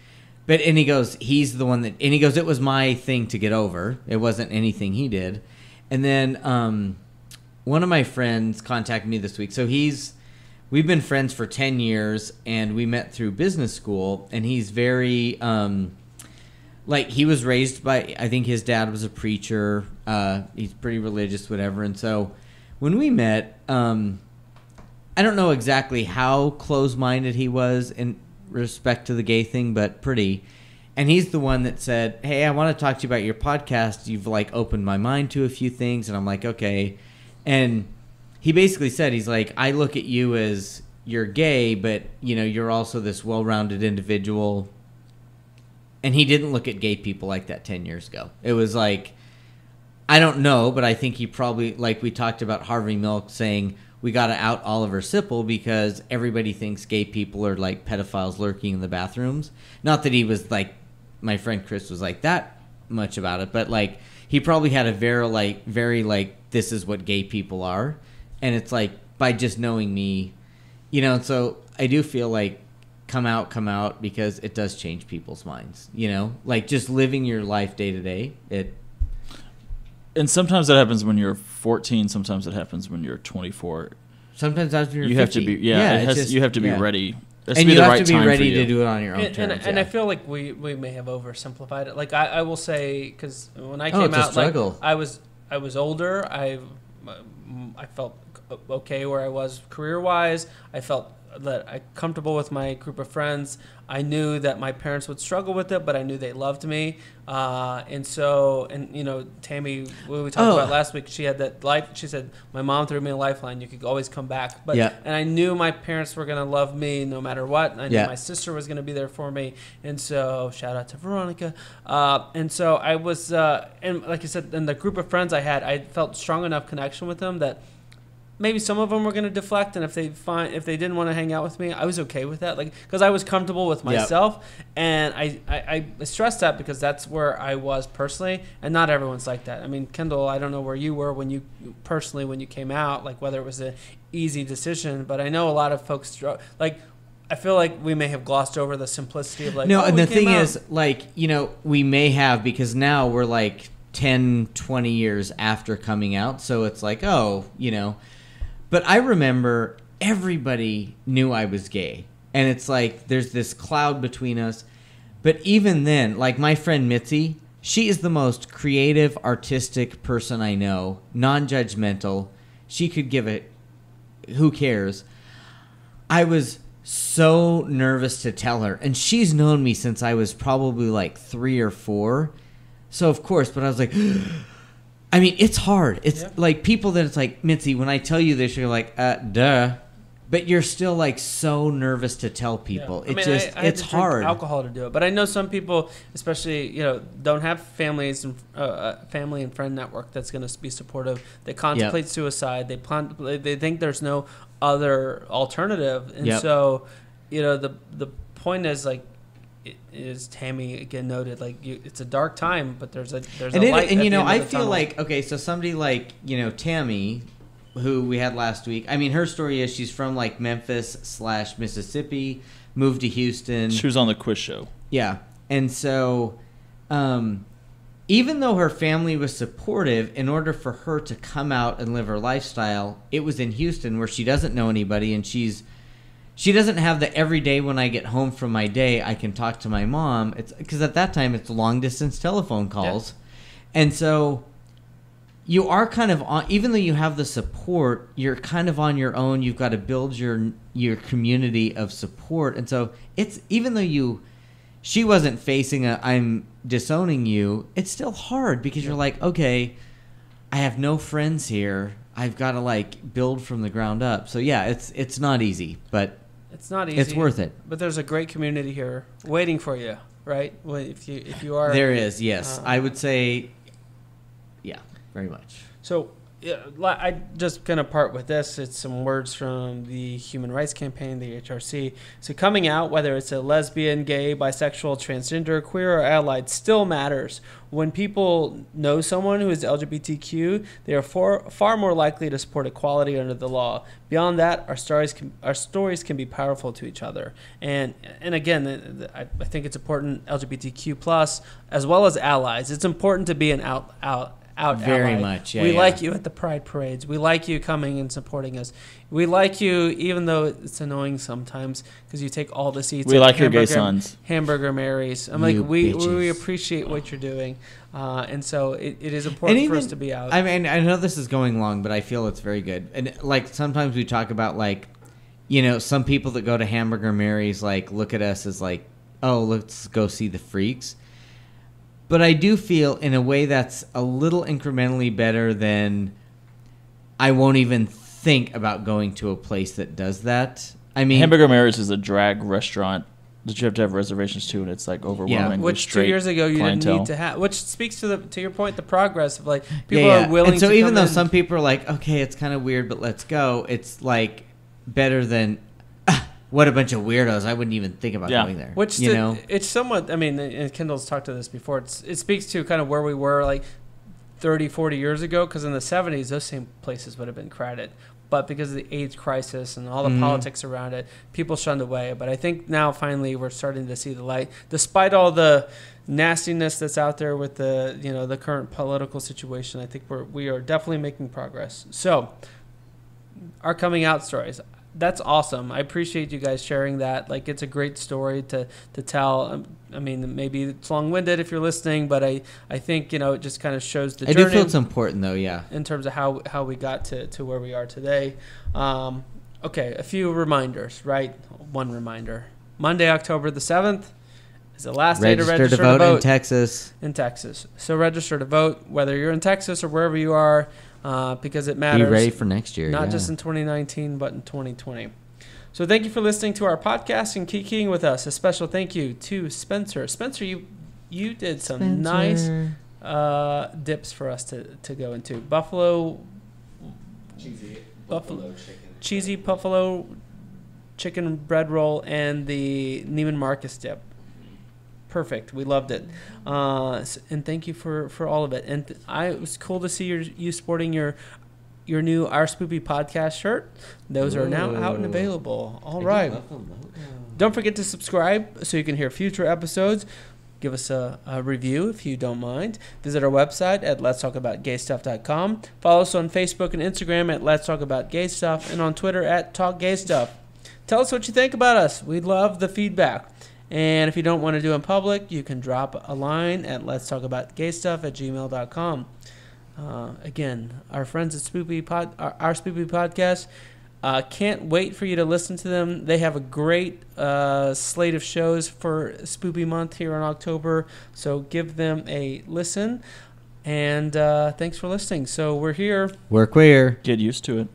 But and he goes, he's the one that, and he goes, it was my thing to get over. It wasn't anything he did. And then um, one of my friends contacted me this week. So he's, we've been friends for ten years, and we met through business school. And he's very, um, like he was raised by, I think his dad was a preacher. Uh, he's pretty religious, whatever. And so when we met, um, I don't know exactly how close-minded he was in respect to the gay thing, but pretty. And he's the one that said, "Hey, I want to talk to you about your podcast. You've like opened my mind to a few things." And I'm like, "Okay." And he basically said, "He's like, I look at you as you're gay, but you know, you're also this well-rounded individual." And he didn't look at gay people like that 10 years ago. It was like I don't know, but I think he probably like we talked about Harvey Milk saying we got to out Oliver Sipple because everybody thinks gay people are like pedophiles lurking in the bathrooms. Not that he was like my friend Chris was like that much about it, but like he probably had a very like very like this is what gay people are, and it's like by just knowing me, you know. So I do feel like come out, come out because it does change people's minds. You know, like just living your life day to day. It And sometimes that happens when you're 14. Sometimes it happens when you're 24. sometimes after you're you have to be yeah. it has, just- you have to be yeah. ready. It has and to be you the have right to be ready to do it on your own and, terms. and, and I feel like we, we may have oversimplified it. Like I, I will say, because when I Oh, came it's out, like. I was I was older. I I felt okay where I was career wise. I felt that I comfortable with my group of friends. I knew that my parents would struggle with it, but I knew they loved me. Uh, and so, and you know, Tammi, what we talked Oh. about last week, she had that life. She said, "My mom threw me a lifeline. You could always come back." But Yeah. and I knew my parents were gonna love me no matter what. And I knew Yeah. my sister was gonna be there for me. And so, shout out to Veronica. Uh, and so I was, uh, and like I said, in the group of friends I had, I felt strong enough connection with them that maybe some of them were going to deflect and if they find if they didn't want to hang out with me i was okay with that like because i was comfortable with Yep. myself and I, I i stress that because that's where i was personally and not everyone's like that i mean kendall i don't know where you were when you personally when you came out like whether it was an easy decision but i know a lot of folks str- like i feel like we may have glossed over the simplicity of like no, oh, and the thing out. is, like, you know, we may have because now we're like 10, 20 years after coming out. So it's like, oh, you know. But I remember everybody knew I was gay. And it's like there's this cloud between us. But even then, like my friend Mitzi, she is the most creative, artistic person I know, non judgmental. She could give it, who cares. I was so nervous to tell her, and she's known me since I was probably like three or four. So of course, but I was like, *gasps* *gasps* I mean, it's hard. It's Yeah. like people that it's like Mitzi. When I tell you this, you're like, uh, duh, but you're still like so nervous to tell people. Yeah. I It's mean, I- just I had it's hard. Alcohol to do it, but I know some people, especially you know, don't have families and uh, uh, family and friend network that's going to be supportive. They contemplate suicide. They plan. They they think there's no other alternative, and Yep. so you know the the point is like. It is Tammi again noted like you, it's a dark time, but there's a there's and a it, light. and you know i feel tunnel. like okay so somebody like you know tammi who we had last week i mean her story is she's from like memphis slash mississippi moved to houston She was on the quiz show. yeah and so um even though her family was supportive in order for her to come out and live her lifestyle it was in houston where she doesn't know anybody and she's she doesn't have the every day when I get home from my day I can talk to my mom. It's because at that time it's long distance telephone calls, and so you are kind of on. Even though you have the support, you're kind of on your own. You've got to build your your community of support, and so it's even though you. She wasn't facing a I'm disowning you. It's still hard because you're like, okay, I have no friends here. I've got to like build from the ground up. So yeah, it's it's not easy, but it's not easy. it's worth it. But there's a great community here waiting for you, right? Well, if you if you are There is, yes. uh, I would say, yeah, very much. So yeah, I just gonna part with this. It's some words from the Human Rights Campaign, the HRC. So coming out, whether it's a lesbian, gay, bisexual, transgender, queer, or allied, still matters. When people know someone who is LGBTQ, they are far far more likely to support equality under the law. Beyond that, our stories can our stories can be powerful to each other. And and again, I, I think it's important LGBTQ plus as well as allies. It's important to be an out out out Very ally. much, yeah, we yeah. like you at the pride parades. We like you coming and supporting us. We like you, even though it's annoying sometimes because you take all the seats. We like your gay Hamburger- sons. Hamburger Marys. I'm You like, we we appreciate what you're doing, uh, and so it, it is important for us to be out. I mean, I know this is going long, but I feel it's very good. And like sometimes we talk about like, you know, some people that go to Hamburger Mary's like look at us as like, oh, let's go see the freaks. But I do feel in a way that's a little incrementally better than I won't even think about going to a place that does that. I mean, Hamburger Mary's is a drag restaurant that you have to have reservations to, and it's like overwhelming. with which two years ago you clientele. didn't need to have. Which speaks to the to your point, the progress of like people yeah, yeah. are willing. And so to even come though in. some people are like, okay, it's kind of weird, but let's go. It's like better than "Ah, what a bunch of weirdos. I wouldn't even think about Yeah. going there. Which you the- know, it's somewhat. I mean, and Kendall's talked to this before. It's it speaks to kind of where we were like 30, 40 years ago. Because in the seventies, those same places would have been crowded. But because of the AIDS crisis and all the Mhm. politics around it, people shunned away. But I think now finally we're starting to see the light, despite all the nastiness that's out there with the you know the current political situation. I think we're we are definitely making progress. So our coming out stories. That's awesome. I appreciate you guys sharing that. Like, it's a great story to to tell. Um, I mean, maybe it's long winded if you're listening, but I I think you know it just kind of shows the I do feel it's important though. Yeah, in terms of how how we got to to where we are today. Um, Okay, a few reminders, right? One reminder. Monday, October the 7th is the last day to Register register to vote, to vote in Texas. in Texas. So register to vote, whether you're in Texas or wherever you are, uh, because it matters. Be matters. ready for next year. not yeah. just in 2019, but in 2020. So thank you for listening to our podcast and kikiing with us. A special thank you to Spencer. Spencer, you you did some nice uh, dips for us to, to go into. Buffalo Cheesy Buffalo- buffalo chicken. cheesy buffalo chicken bread roll and the Neiman Marcus dip. Perfect. We loved it. Uh, and thank you for, for all of it. And th- I it was cool to see your, you sporting your your new Our Spoopy podcast shirt. Those are now out and available. All right. love the logo. Don't forget to subscribe so you can hear future episodes. Give us a, a review if you don't mind. Visit our website at Let's Talk About Gay letstalkaboutgaystuff.com. Follow us on Facebook and Instagram at Let's Talk About Gay Stuff and on Twitter at Talk Gay Stuff. Tell us what you think about us. We love the feedback. And if you don't want to do it in public, you can drop a line at Let's Talk About Gay Stuff at gmail.com. Uh, again, our friends at Spoopy Pod, our, our Spoopy Podcast, uh, can't wait for you to listen to them. They have a great uh, slate of shows for Spoopy Month here in October, so give them a listen. And uh, thanks for listening. So we're here. We're queer. Get used to it.